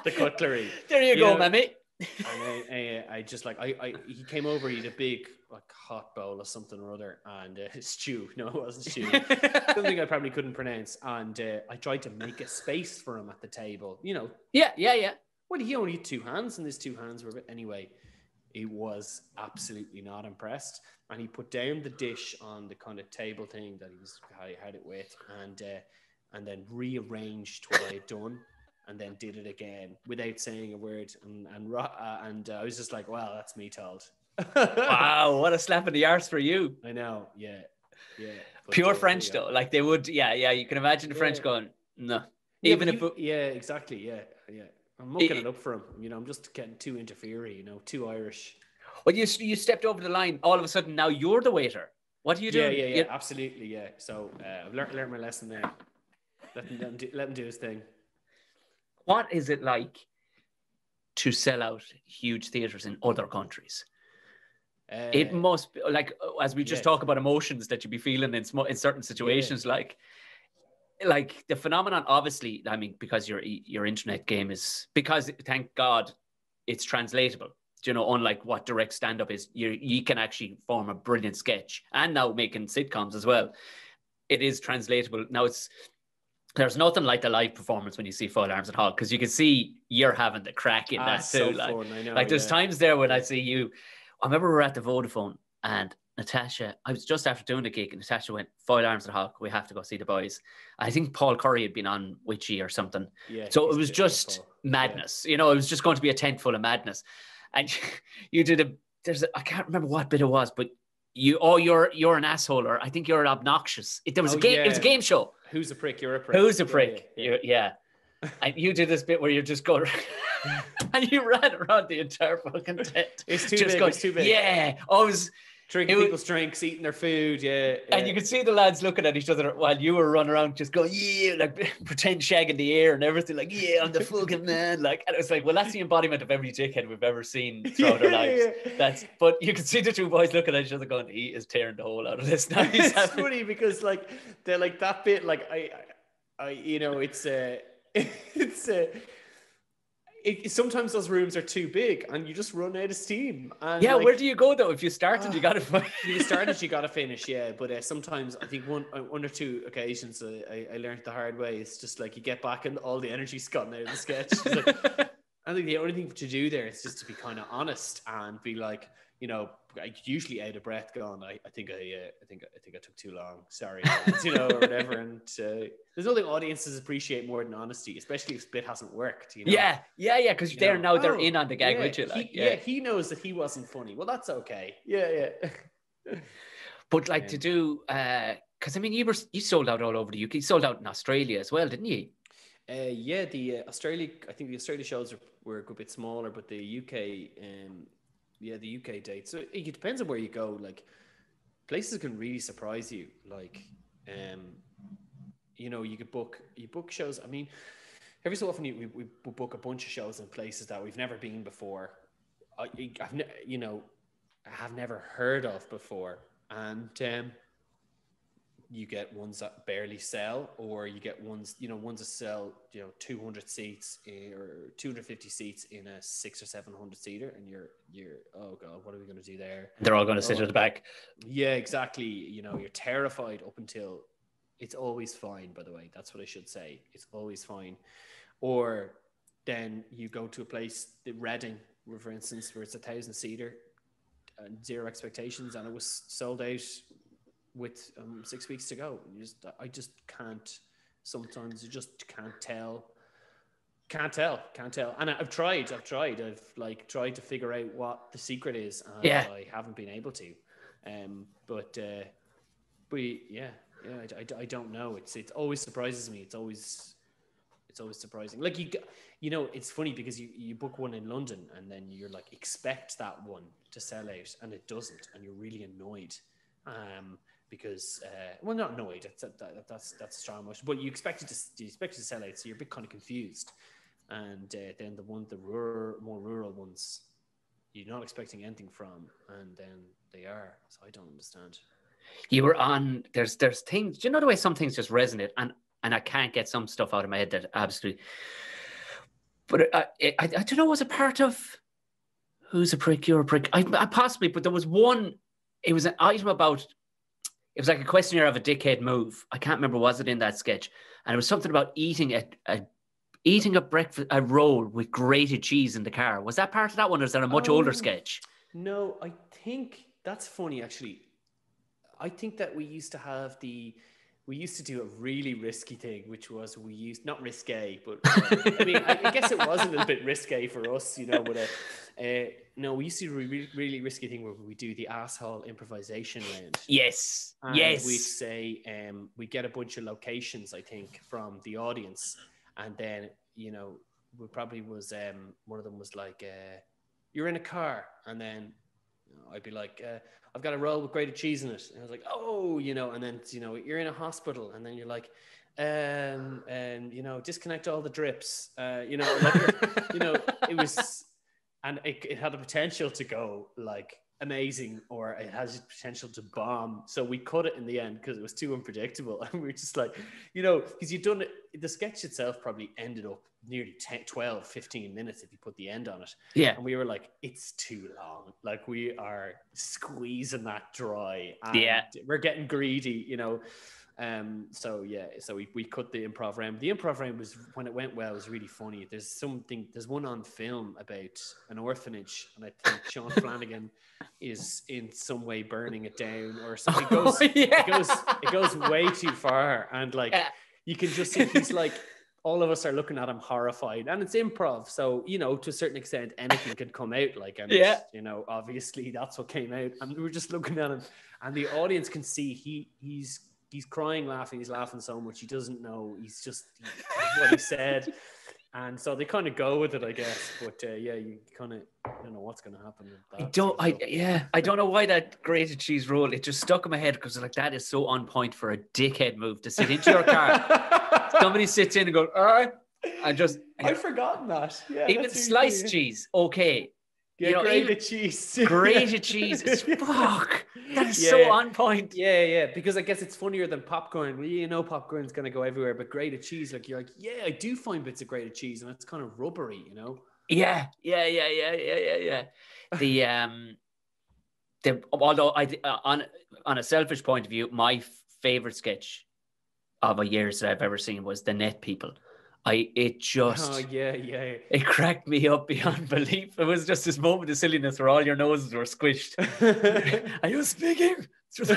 the cutlery. There you You go, mammy. And I, I, I just like I, I he came over, he had a big like hot bowl or something or other and uh, stew. No, it wasn't stew. Something I probably couldn't pronounce. And uh, I tried to make a space for him at the table. You know, yeah, yeah, yeah. well, he only had two hands, and his two hands were anyway. He was absolutely not impressed, and he put down the dish on the kind of table thing that he was I had it with, and uh, and then rearranged what I had done, and then did it again without saying a word, and and uh, and uh, I was just like, well, that's me told. Wow, what a slap in the arse for you. I know, yeah, yeah. Pure uh, French though, like they would, yeah, yeah. You can imagine the French going, no, Yeah, even if you- yeah, exactly, yeah, yeah. I'm mucking It- it up for him. You know, I'm just getting too interfery. You know, too Irish. well, you you stepped over the line. All of a sudden, now you're the waiter. What are you Yeah, doing? yeah, yeah, You- absolutely, yeah. So uh, I've learned, learned my lesson there. Let him, let, him do, let him do his thing. What is it like to sell out huge theaters in other countries? Uh, it must be like as we just yes. talk about emotions that you'd be feeling in sm- in certain situations, like like the phenomenon. Obviously, I mean, because your your internet game is because thank God it's translatable. Do You know, unlike what direct stand up is, you you can actually form a brilliant sketch, and now making sitcoms as well. It is translatable now. It's there's nothing like the live performance when you see Foil Arms and Hog because you can see you're having the crack in ah, that so too. Like, fun, I know, like there's times there when I see you. I remember we were at the Vodafone and Natasha. I was just after doing the gig, and Natasha went, "Foil Arms and Hog, we have to go see the boys." I think Paul Curry had been on Witchy or something, Yeah, so it was just Paul. Yeah. madness. You know, it was just going to be a tent full of madness. And you did a. There's a, I can't remember what bit it was, but you oh you're you're an asshole or I think you're obnoxious. It, there was Oh, a game. It was a game show. Who's a prick? You're a prick. Who's a prick? Yeah, Yeah. And you did this bit where you just go and you ran around the entire fucking tent. It's too just big. going, it's too big. Yeah. I was, Drinking was- people's drinks, eating their food. Yeah. and you could see the lads looking at each other while you were running around just going, yeah, like pretend shagging the air and everything, like, yeah, I'm the fucking man. Like, and it was like, well, that's the embodiment of every dickhead we've ever seen throughout our lives. yeah. That's, but you could see the two boys looking at each other going, he is tearing the hole out of this now. It's having- funny because like they're like that bit like I, I, I you know it's uh it's uh it, sometimes those rooms are too big and you just run out of steam and yeah, like, where do you go though? If you started, you got to you started you got to finish yeah but uh, sometimes I think one uh, one or two occasions uh, I, I learned the hard way. It's just like you get back and all the energy's gone out of the sketch. Like, I think the only thing to do there is just to be kind of honest and be like, you know, usually out of breath going. I, I think I, uh, I think I think I took too long. Sorry, lads," you know, or whatever. And uh, there's nothing audiences appreciate more than honesty, especially if bit hasn't worked. You know? Yeah, yeah, yeah, because they're know, now they're "Oh, in on the gag yeah, with you. he- yeah. yeah. he knows that he wasn't funny. Well, that's okay. Yeah, yeah. But like Yeah. to do, because I mean, you were you sold out all over the UK. You sold out in Australia as well, didn't you? Uh, yeah, the uh, Australia. I think the Australia shows are, were a good bit smaller, but the UK, um, yeah, the UK dates. So it, depends on where you go. Like, places can really surprise you. Like, um, you know, you could book you book shows. I mean, every so often you, we, we book a bunch of shows in places that we've never been before. I, I've ne- you know, I have never heard of before, and um, you get ones that barely sell, or you get ones, you know, ones that sell, you know, 200 seats or 250 seats in a six or 700 seater, and you're, you're, oh god, what are we going to do there? They're all going to sit Oh. at the back. Yeah, exactly. You know, you're terrified up until it's always fine, by the way. That's what I should say. It's always fine. Or then you go to a place, the Reading, for instance, where it's a thousand seater and zero expectations, and it was sold out with um, six weeks to go. You just, I just can't. Sometimes you just can't tell. Can't tell, can't tell. And I- I've tried, I've tried, I've like tried to figure out what the secret is, and Yeah. I haven't been able to. Um, but uh, we, yeah, yeah, I, I, I don't know. It's it always surprises me. It's always it's always surprising. Like you, you know, it's funny because you you book one in London and then you're like expect that one to sell out and it doesn't, and you're really annoyed. Um, because uh, well, not annoyed. That's that, that's that's a strong emotion, but you expect it to you expect it to sell out, so you're a bit kind of confused. And uh, then the one, the rural, more rural ones, you're not expecting anything from, and then they are. So I don't understand. You were on. There's there's things. Do you know the way some things just resonate, and and I can't get some stuff out of my head that absolutely. But I I, I don't know. Was a part of who's a prick? You're a prick. I, I possibly, but there was one. It was an item about. It was like a questionnaire of a dickhead move. I can't remember was it in that sketch, and it was something about eating a, a eating a breakfast a roll with grated cheese in the car. Was that part of that one, or is that a much older Oh. sketch? No, I think that's funny actually. I think that we used to have the we used to do a really risky thing, which was we used not risque, but uh, I mean, I, I guess it was a little bit risque for us, you know. But uh, uh, no, we used to do a really, really risky thing where we do the asshole improvisation round. Yes. And yes. we'd say um, we get a bunch of locations, I think, from the audience, and then you know, we probably was um, one of them was like, uh, "You're in a car," and then you know, I'd be like, uh, "I've got a roll with grated cheese in it," and I was like, "Oh," you know, and then you know, you're in a hospital, and then you're like. Um, and you know, disconnect all the drips. Uh, you know, like, you know, it was, and it, it had the potential to go like amazing or it has the potential to bomb. So we cut it in the end because it was too unpredictable. And we were just like, you know, because you've done it, the sketch itself probably ended up nearly 10, 12, 15 minutes if you put the end on it. yeah. And we were like, it's too long. Like we are squeezing that dry. And Yeah. We're getting greedy, you know. Um, so yeah, so we, we cut the improv round. The improv round was when it went well, it was really funny. There's something there's one on film about an orphanage, and I think Sean Flanagan is in some way burning it down or something. It goes Oh, yeah. it goes it goes way too far. And like Yeah. you can just see he's like all of us are looking at him horrified. And it's improv. So, you know, to a certain extent, anything could come out. Like and Yeah. you know, obviously that's what came out. And we were just looking at him and the audience can see he he's he's crying, laughing, he's laughing so much he doesn't know. He's just what he said. And so they kind of go with it, I guess. But uh, yeah, you kind of I don't know what's going to happen. with I don't. I yeah. I don't know why that grated cheese roll. It just stuck in my head because like that is so on point for a dickhead move to sit into your car. Somebody sits in and goes, all right, and just I'd forgotten that. Yeah, even sliced cheese, okay. Yeah, you know, grated even cheese. Grated cheese is fuck. That is Yeah, so yeah. on point. Yeah, yeah, because I guess it's funnier than popcorn. Well, you know, popcorn's gonna go everywhere, but grated cheese, like you're like, yeah, I do find bits of grated cheese, and it's kind of rubbery, you know. Yeah, yeah, yeah, yeah, yeah, yeah, yeah. The um, the although I uh, on on a selfish point of view, my favorite sketch of a years that I've ever seen was the Net People. I it just Oh yeah, yeah. it cracked me up beyond belief. It was just this moment of silliness where all your noses were squished. Are you speaking?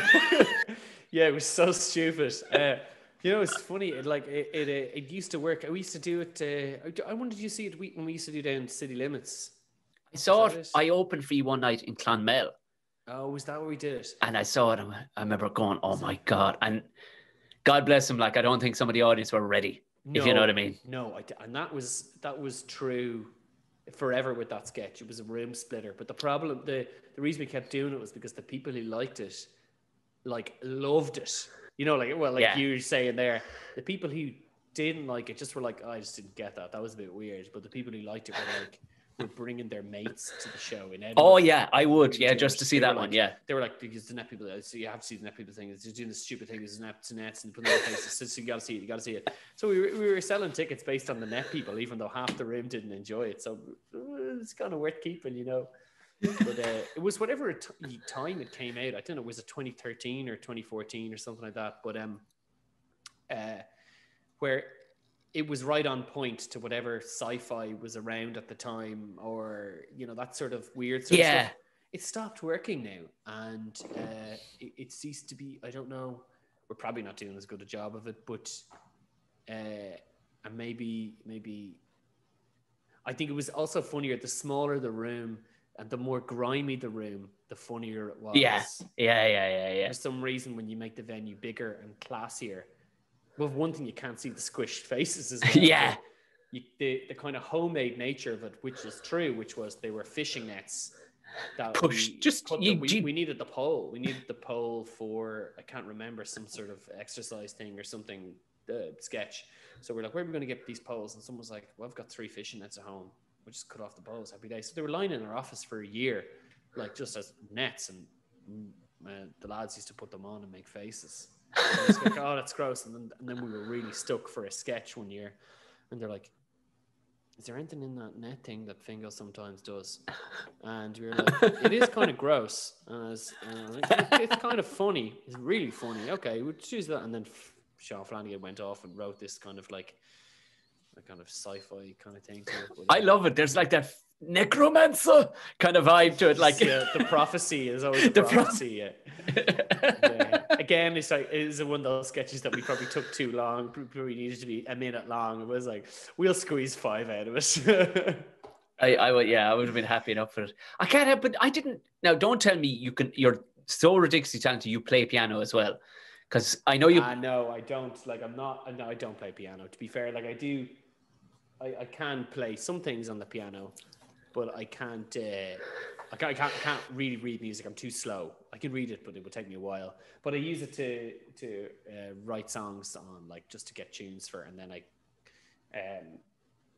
yeah, it was so stupid. Uh, you know, it's funny. It, like it, it, uh, it used to work. We used to do it. Uh, I wonder, did you see it when we used to do down city limits? I saw it. it? I opened for you one night in Clonmel. Oh, was that where we did it? and I saw it. I remember going, "Oh my god!" And God bless him. Like I don't think some of the audience were ready. If you know what I mean. No, I and that was that was true forever with that sketch. It was a room splitter. But the problem, the the reason we kept doing it was because the people who liked it like loved it. You know, like well, like Yeah. you were saying there, the people who didn't like it just were like, oh, I just didn't get that. That was a bit weird. But the people who liked it were like, bringing their mates to the show in Edinburgh. Oh yeah, I would. Yeah, just to see that one. like- Yeah. They were like, because the net people, so you have to see the net people thing. It's just doing the stupid thing. There's net to nets and putting their faces. So, so you got to see it. You got to see it. So we were, we were selling tickets based on the net people, even though half the room didn't enjoy it. So uh, it's kind of worth keeping, you know. But uh, it was whatever t- time it came out. I don't know, was it 2013 or 2014 or something like that? But um, uh, where it was right on point to whatever sci-fi was around at the time, or you know that sort of weird sort of Yeah. stuff. It stopped working now, and uh, it, it ceased to be. I don't know. We're probably not doing as good a job of it, but uh, and maybe maybe I think it was also funnier. The smaller the room and the more grimy the room, the funnier it was. Yes. Yeah. Yeah. Yeah. Yeah. Yeah. For some reason, when you make the venue bigger and classier, well, one thing you can't see the squished faces as well. Yeah. You, the, the kind of homemade nature of it, which is true, which was they were fishing nets. That Push- we just put you- we, you- we needed the pole. We needed the pole for I can't remember some sort of exercise thing or something uh, sketch. So we're like, where are we going to get these poles? And someone was like, well, I've got three fishing nets at home. We'll just cut off the poles every day. So they were lying in our office for a year, like just as nets, and mm, uh, the lads used to put them on and make faces. Like, oh, that's gross. And then, and then we were really stuck for a sketch one year, and they're like, is there anything in that net thing that Fingo sometimes does? And we were like, it is kind of gross. And was, uh, it's, it's kind of funny. It's really funny. Okay, we'll choose that. And then Sean Flanagan went off and wrote this kind of like a kind of sci-fi kind of thing. To it. I love it. There's like that necromancer kind of vibe to it. Like, yeah, the prophecy is always a The pro- prophecy. yeah. Yeah. Again, it's like it's one of those sketches that we probably took too long. Probably needed to be a minute long. It was like we'll squeeze five out of it. I, I would, yeah, I would have been happy enough for it. I can't help, but I didn't. Now, don't tell me you can. You're so ridiculously talented. You play piano as well, because I know you. Uh, no, I don't. Like, I'm not. No, I don't play piano. To be fair, like I do, I, I can play some things on the piano, but I can't. Uh, I can't, I can't. I can't really read music. I'm too slow. I can read it, but it would take me a while. But I use it to to uh, write songs on, like just to get tunes for, and then I, um,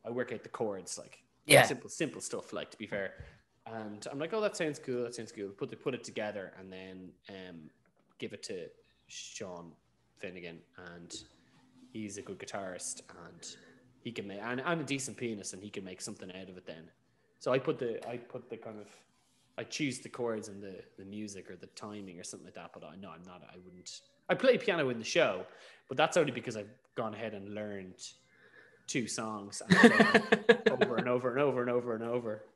I work out the chords, like Yeah. simple simple stuff. Like to be fair, and I'm like, oh, that sounds cool. That sounds cool. Put the, put it together, and then um, give it to Sean Finegan, and he's a good guitarist, and he can make. And I'm a decent pianist, and he can make something out of it. Then, so I put the I put the kind of I choose the chords and the the music or the timing or something like that. But I no, I'm not. I wouldn't. I play piano in the show, but that's only because I've gone ahead and learned two songs and over and over and over and over and over.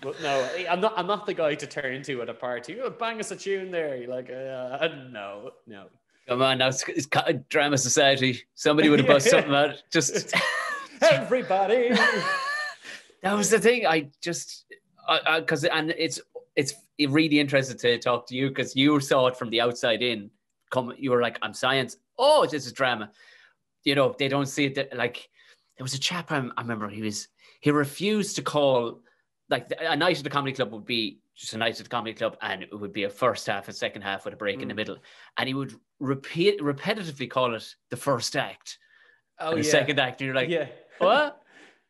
but no, I'm not. I'm not the guy to turn to at a party. Oh, bang us a tune there. You're like, uh, no, no. Come on, now it's, it's drama society. Somebody would have bust something out. Just Everybody. that was the thing. I just because and it's it's really interested to talk to you because you saw it from the outside in. Come, you were like, I'm science. Oh, this is drama. You know, they don't see it. that- Like there was a chap I, I remember. He was he refused to call like a night at the comedy club would be just a night at the comedy club, and it would be a first half and second half with a break in the Mm. middle, and he would repeat repetitively call it the first act Oh the second act, and you're like, yeah. what?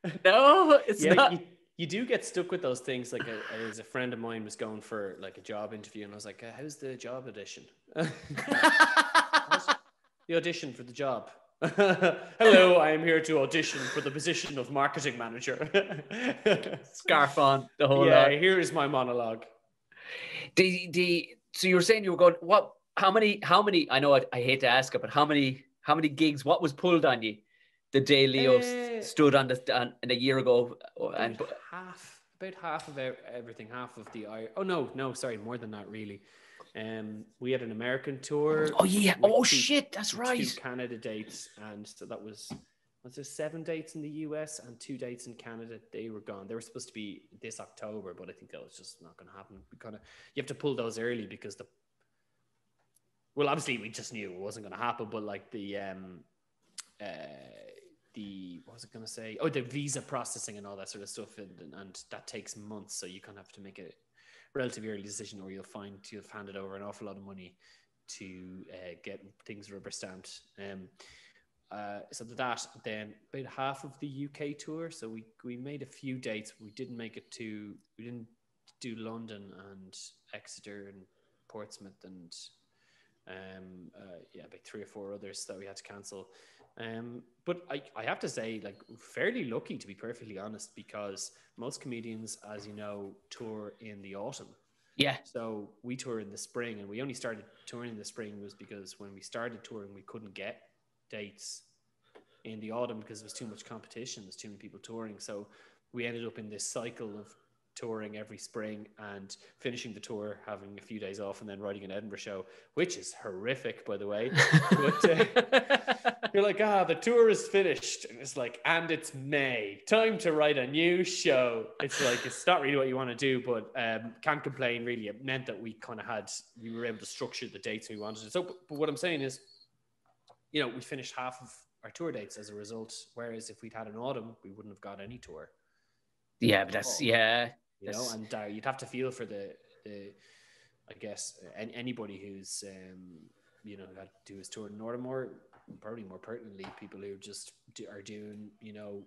No, it's yeah, not. You, you do get stuck with those things. Like, a, as a friend of mine was going for like a job interview, and I was like, uh, "How's the job audition?" the audition for the job. Hello, I am here to audition for the position of marketing manager. Scarf on the whole yeah, lot. here is my monologue. The the so you were saying you were going what? How many? How many? I know I, I hate to ask it, but how many? How many gigs? What was pulled on you the day Leo Eh. stood on the on, and a year ago? And about half, about half of everything, half of the. I- Oh no, no, sorry, more than that, really. Um, we had an American tour. oh yeah, oh two- shit, that's right two. Canada dates, and so that was was there seven dates in the US and two dates in Canada. They were gone. They were supposed to be this October, but I think that was just not going to happen. We kind of you have to pull those early because the well, obviously we just knew it wasn't going to happen, but like the um uh the what was it going to say? Oh, the visa processing and all that sort of stuff, and, and that takes months. So you kind of have to make a relatively early decision, or you'll find you've handed over an awful lot of money to uh, get things rubber stamped. Um, uh, so that then about half of the UK tour. So we we made a few dates. We didn't make it to we didn't do London and Exeter and Portsmouth and um, uh, yeah, about three or four others that we had to cancel. Um, but I, I have to say, like, fairly lucky to be perfectly honest, because most comedians, as you know, tour in the autumn. Yeah. So we tour in the spring, and we only started touring in the spring was because when we started touring, we couldn't get dates in the autumn because there was too much competition. There's too many people touring. So we ended up in this cycle of touring every spring and finishing the tour, having a few days off, and then writing an Edinburgh show, which is horrific, by the way. but uh, you're like, ah, the tour is finished. And it's like, and it's May. Time to write a new show. It's like, it's not really what you want to do, but um, can't complain, really. It meant that we kind of had, we were able to structure the dates we wanted. So, but, but what I'm saying is, you know, we finished half of our tour dates as a result. Whereas if we'd had an autumn, we wouldn't have got any tour. Yeah, but that's, yeah you know, and uh, you'd have to feel for the, the I guess, any, anybody who's, um, you know, got to do his tour in Northern more, probably more pertinently, people who just do, are doing, you know,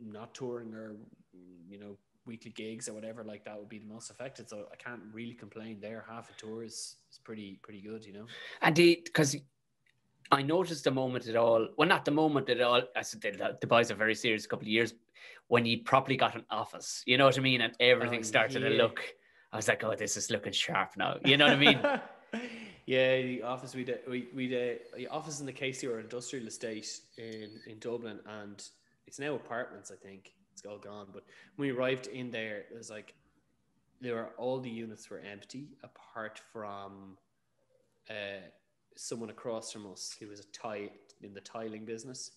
not touring or, you know, weekly gigs or whatever like that would be the most affected. So I can't really complain there. Half a tour is, is pretty, pretty good, you know? And because I noticed the moment at all, well, not the moment at all. I said the, the boys are very serious a couple of years when you properly got an office, you know what I mean? And everything oh, started yeah. to look, I was like, oh, this is looking sharp now. You know what I mean? yeah, the office we did, we we did the office in the KC or industrial estate in in Dublin, and it's now apartments. I think it's all gone. But when we arrived in there, it was like there were all the units were empty apart from uh, someone across from us who was a tie in the tiling business,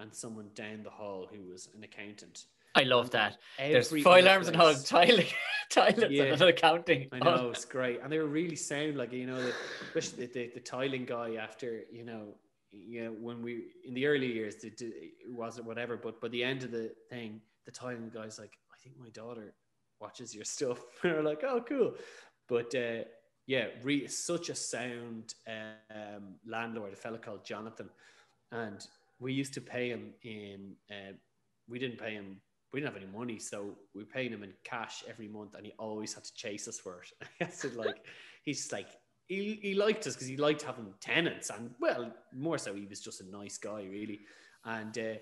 and someone down the hall who was an accountant. I love that. There's Foil Arms and Hogs, tiling, tiling, yeah. and accounting. I know it's great, and they were really sound. Like you know, the, especially the, the, the tiling guy. After you know, you know, when we in the early years, it, it wasn't whatever. But by the end of the thing, the tiling guy's like, I think my daughter watches your stuff. and we're like, oh, cool. But uh, yeah, re- such a sound um, landlord, a fellow called Jonathan, and we used to pay him in. Uh, we didn't pay him we didn't have any money, so we paid him in cash every month, and he always had to chase us for it. I said, like, he's like, he, he liked us because he liked having tenants, and well, more so, he was just a nice guy, really. And uh,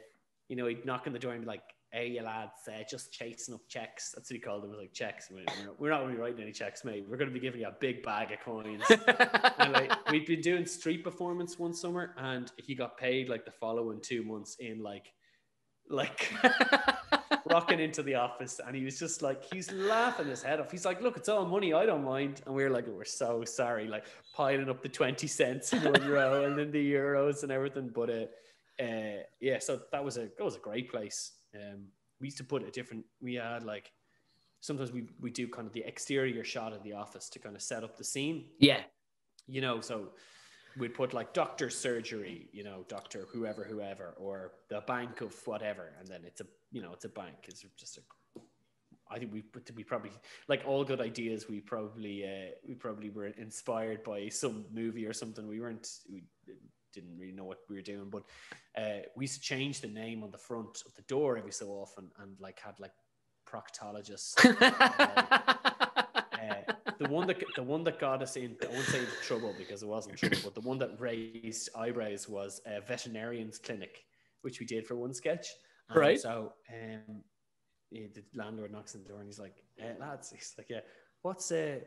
you know, he'd knock on the door and be like, "Hey, you lads, uh, just chasing up checks." That's what he called them, It was like checks. We're not, we're not going to be writing any checks, mate. We're going to be giving you a big bag of coins. and like, we'd been doing street performance one summer, and he got paid like the following two months in like, like. rocking into the office and he was just like he's laughing his head off he's like look it's all money i don't mind and we are like we're so sorry like piling up the 20 cents in one row and then the euros and everything but uh, uh yeah so that was a that was a great place um we used to put a different we had like sometimes we we do kind of the exterior shot of the office to kind of set up the scene yeah you know so we'd put like doctor surgery, you know, doctor whoever, whoever, or the bank of whatever, and then it's a, you know, it's a bank. It's just a. I think we we probably like all good ideas. We probably uh, we probably were inspired by some movie or something. We weren't we didn't really know what we were doing, but uh, we used to change the name on the front of the door every so often, and like had like proctologists. uh, the one that the one that got us in, I won't say trouble because it wasn't trouble, but the one that raised eyebrows was a veterinarian's clinic, which we did for one sketch. And right. So, um, the landlord knocks on the door and he's like, hey, "Lads," he's like, "Yeah, what's uh,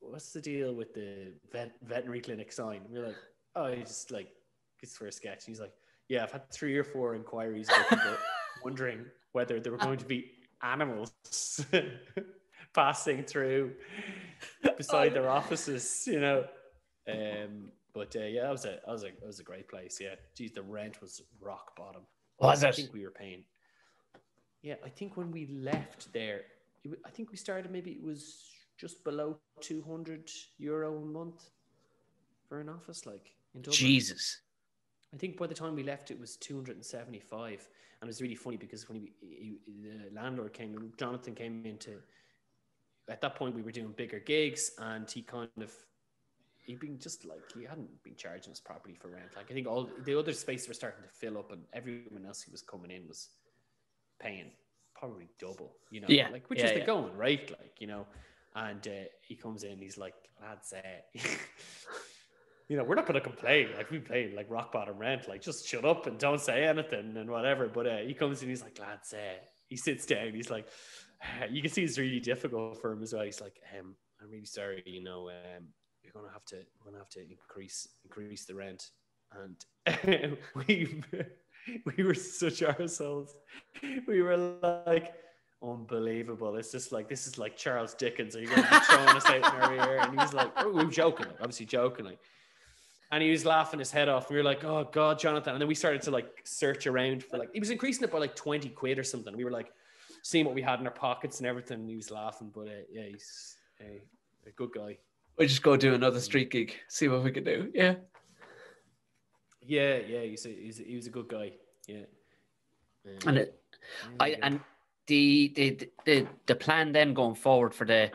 what's the deal with the vet- veterinary clinic sign?" And we're like, "Oh, he's just like it's for a sketch." And he's like, "Yeah, I've had three or four inquiries, wondering whether there were going to be animals." passing through beside their offices, you know. Um, but uh, yeah, that was a that was a that was a great place. Yeah, geez, the rent was rock bottom. Was I it? think we were paying. Yeah, I think when we left there, it, I think we started maybe it was just below two hundred euro a month for an office, like in Dublin. Jesus. I think by the time we left, it was 275. And it was really funny because when he, he, the landlord came, in, Jonathan came into at that point we were doing bigger gigs, and he kind of he'd been just like he hadn't been charging us properly for rent. Like I think all the other spaces were starting to fill up, and everyone else who was coming in was paying probably double. You know, Yeah, like which yeah, is the going right. Like you know, and uh, he comes in, he's like, lads, uh, you know, we're not going to complain. Like we played like rock bottom rent. Like just shut up and don't say anything and whatever. But uh, he comes in, he's like, lads, uh, he sits down. He's like, you can see it's really difficult for him as well. He's like, um, I'm really sorry. You know, um, you're gonna have to, we're gonna have to increase increase the rent. And we we were such ourselves. We were like. Unbelievable! It's just like this is like Charles Dickens. Are you going to be throwing us out in our ear? And he was like, oh, we were joking, obviously joking, like. And he was laughing his head off. We were like, "Oh God, Jonathan!" And then we started to like search around for like he was increasing it by like twenty quid or something. We were like seeing what we had in our pockets and everything. And he was laughing, but uh, yeah, he's uh, a good guy. We just go do another street gig, see what we can do. Yeah. Yeah, yeah, he's a, he's a, he was a good guy. Yeah. Um, And it, I yeah. and the, the the the plan then going forward for the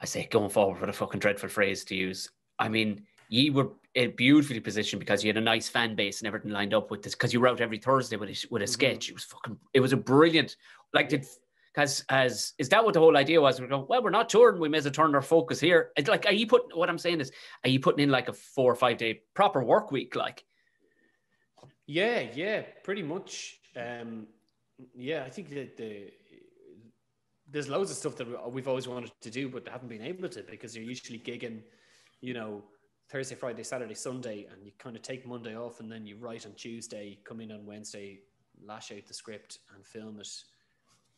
I say going forward for the fucking dreadful phrase to use. I mean, you were beautifully positioned because you had a nice fan base and everything lined up with this because you were out every Thursday with a, with a Mhm. sketch. It was fucking it was a brilliant like did because as is that what the whole idea was? We're going, well, we're not touring, we may as well turn our focus here. It's like are you putting what I'm saying is are you putting in like a four or five day proper work week like Yeah, yeah, pretty much. Um, yeah, I think that the there's loads of stuff that we've always wanted to do, but haven't been able to because you're usually gigging, you know, Thursday, Friday, Saturday, Sunday, and you kind of take Monday off, and then you write on Tuesday, come in on Wednesday, lash out the script, and film it.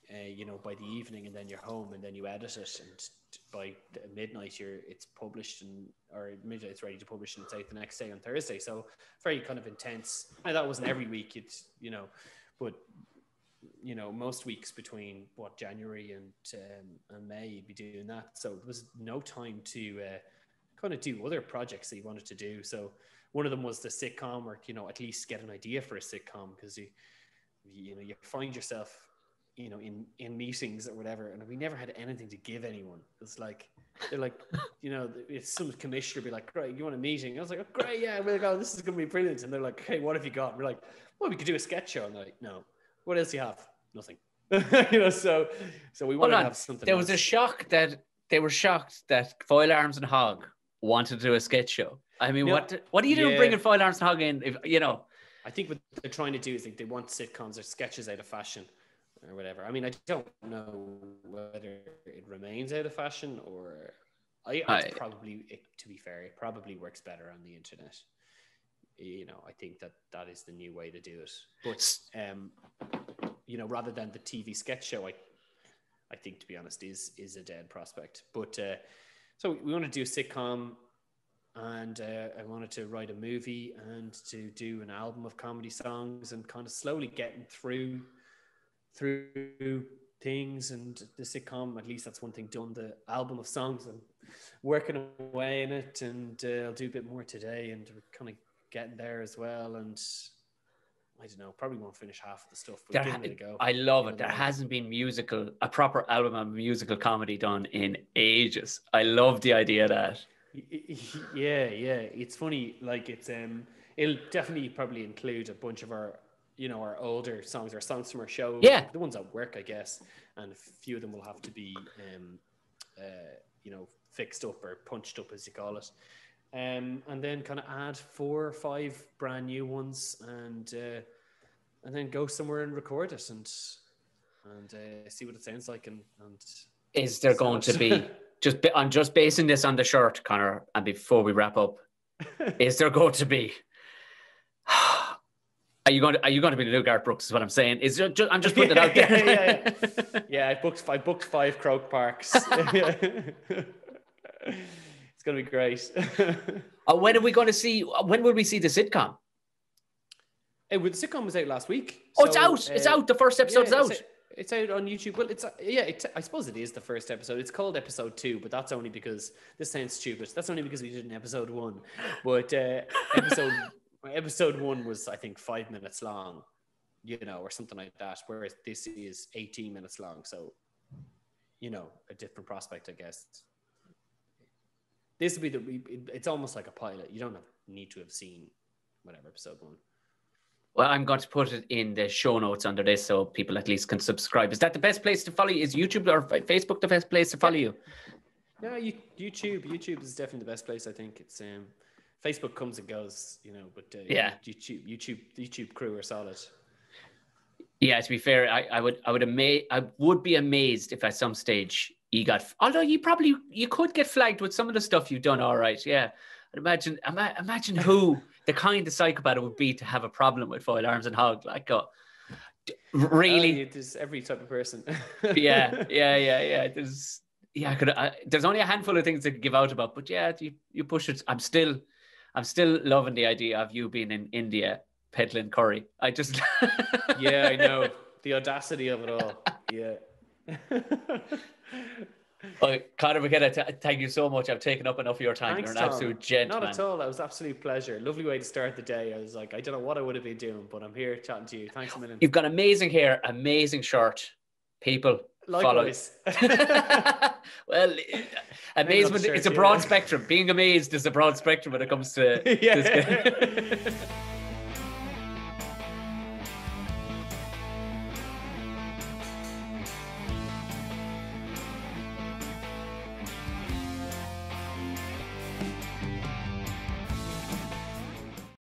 Uh, you know, by the evening, and then you're home, and then you edit it, and by midnight, you're it's published, and or midnight it's ready to publish, and it's out the next day on Thursday. So very kind of intense. And that wasn't every week, it's you know, but you know, most weeks between what January and um, and May, you'd be doing that. So there was no time to uh, kind of do other projects that you wanted to do. So one of them was the sitcom, or you know, at least get an idea for a sitcom because you you know you find yourself you know in in meetings or whatever, and we never had anything to give anyone. It's like they're like, you know, if some commissioner be like, "Great, you want a meeting?" I was like, oh, "Great, yeah, we'll go. Oh, this is going to be brilliant." And they're like, "Hey, what have you got?" And we're like, "Well, we could do a sketch show." And they're like, "No, what else do you have? Nothing." you know, so so we wanted to have something. there was a shock that they were shocked that Foil Arms and Hog wanted to do a sketch show. I mean, No, what what are you doing yeah. bringing Foil Arms and Hog in? If you know, I think what they're trying to do is like they want sitcoms or sketches out of fashion or whatever. I mean, I don't know whether it remains out of fashion or I, I I- probably, it, to be fair, it probably works better on the internet. You know, I think that that is the new way to do it. But um, you know, rather than the TV sketch show, I, I think to be honest, is is a dead prospect. But uh, so we want to do a sitcom and uh, I wanted to write a movie and to do an album of comedy songs and kind of slowly getting through through things. And the sitcom at least that's one thing done the album of songs and working away in it. And uh, I'll do a bit more today and we're kind of getting there as well. And I don't know probably won't finish half of the stuff but there, giving it a go I love it. There the- hasn't been musical a proper album of musical comedy done in ages. I love the idea of that. yeah yeah it's funny like it's um it'll definitely probably include a bunch of our you know our older songs our songs from our show Yeah. the ones that work i guess and a few of them will have to be um uh you know fixed up or punched up as you call it um and then kind of add four or five brand new ones and uh and then go somewhere and record it and and uh, see what it sounds like and and Is there going to be just I'm just basing this on the shirt, Conor, and before we wrap up, is there going to be? Are you going to Are you going to be the new Garth Brooks? Is what I'm saying. Is there just, I'm just putting it out Yeah, there. yeah, Yeah, I booked I booked five Croke Parks. It's gonna be great. Uh, when are we going to see? When will we see the sitcom? hey, well, the sitcom was out last week. Oh, it's so, out! It's uh, out. The first episode's yeah, out. It's, it's out on YouTube. Well, it's uh, yeah. It's, I suppose it is the first episode. It's called episode two, but that's only because this sounds stupid. That's only because we did an episode one. But uh, episode episode one was I think five minutes long, you know, or something like that. Whereas this is eighteen minutes long. So you know, a different prospect, I guess. This would be the. It's almost like a pilot. You don't have, need to have seen whatever episode one. Well, I'm going to put it in the show notes under this so people at least can subscribe. Is that the best place to follow you? Is YouTube or Facebook the best place to follow you? Yeah, you, YouTube. YouTube is definitely the best place. I think it's um, Facebook comes and goes, you know, but uh, Yeah. YouTube, YouTube, YouTube crew are solid. Yeah, to be fair, I, I would I would ama- I would be amazed if at some stage you got although you probably you could get flagged with some of the stuff you've done all right. Yeah. I'd imagine ima- imagine who the kind of psychopath it would be to have a problem with foil arms and hog. Like oh, really Uh, there's every type of person. yeah, yeah, yeah, yeah. There's yeah, I could. I, there's only a handful of things to give out about, but yeah, you, you push it. I'm still, I'm still loving the idea of you being in India peddling curry. I just yeah, I know the audacity of it all. Yeah. Oh, Conor McKenna, t- thank you so much. I've taken up enough of your time. Thanks, You're an Tom. absolute gentleman. Not at all. That was absolute pleasure. Lovely way to start the day. I was like, I don't know what I would have been doing, but I'm here chatting to you. Thanks a million. You've got amazing hair, amazing shirt. People. Likewise. well, amazement, shirt, it's a broad yeah. spectrum. Being amazed is a broad spectrum when it comes to yeah.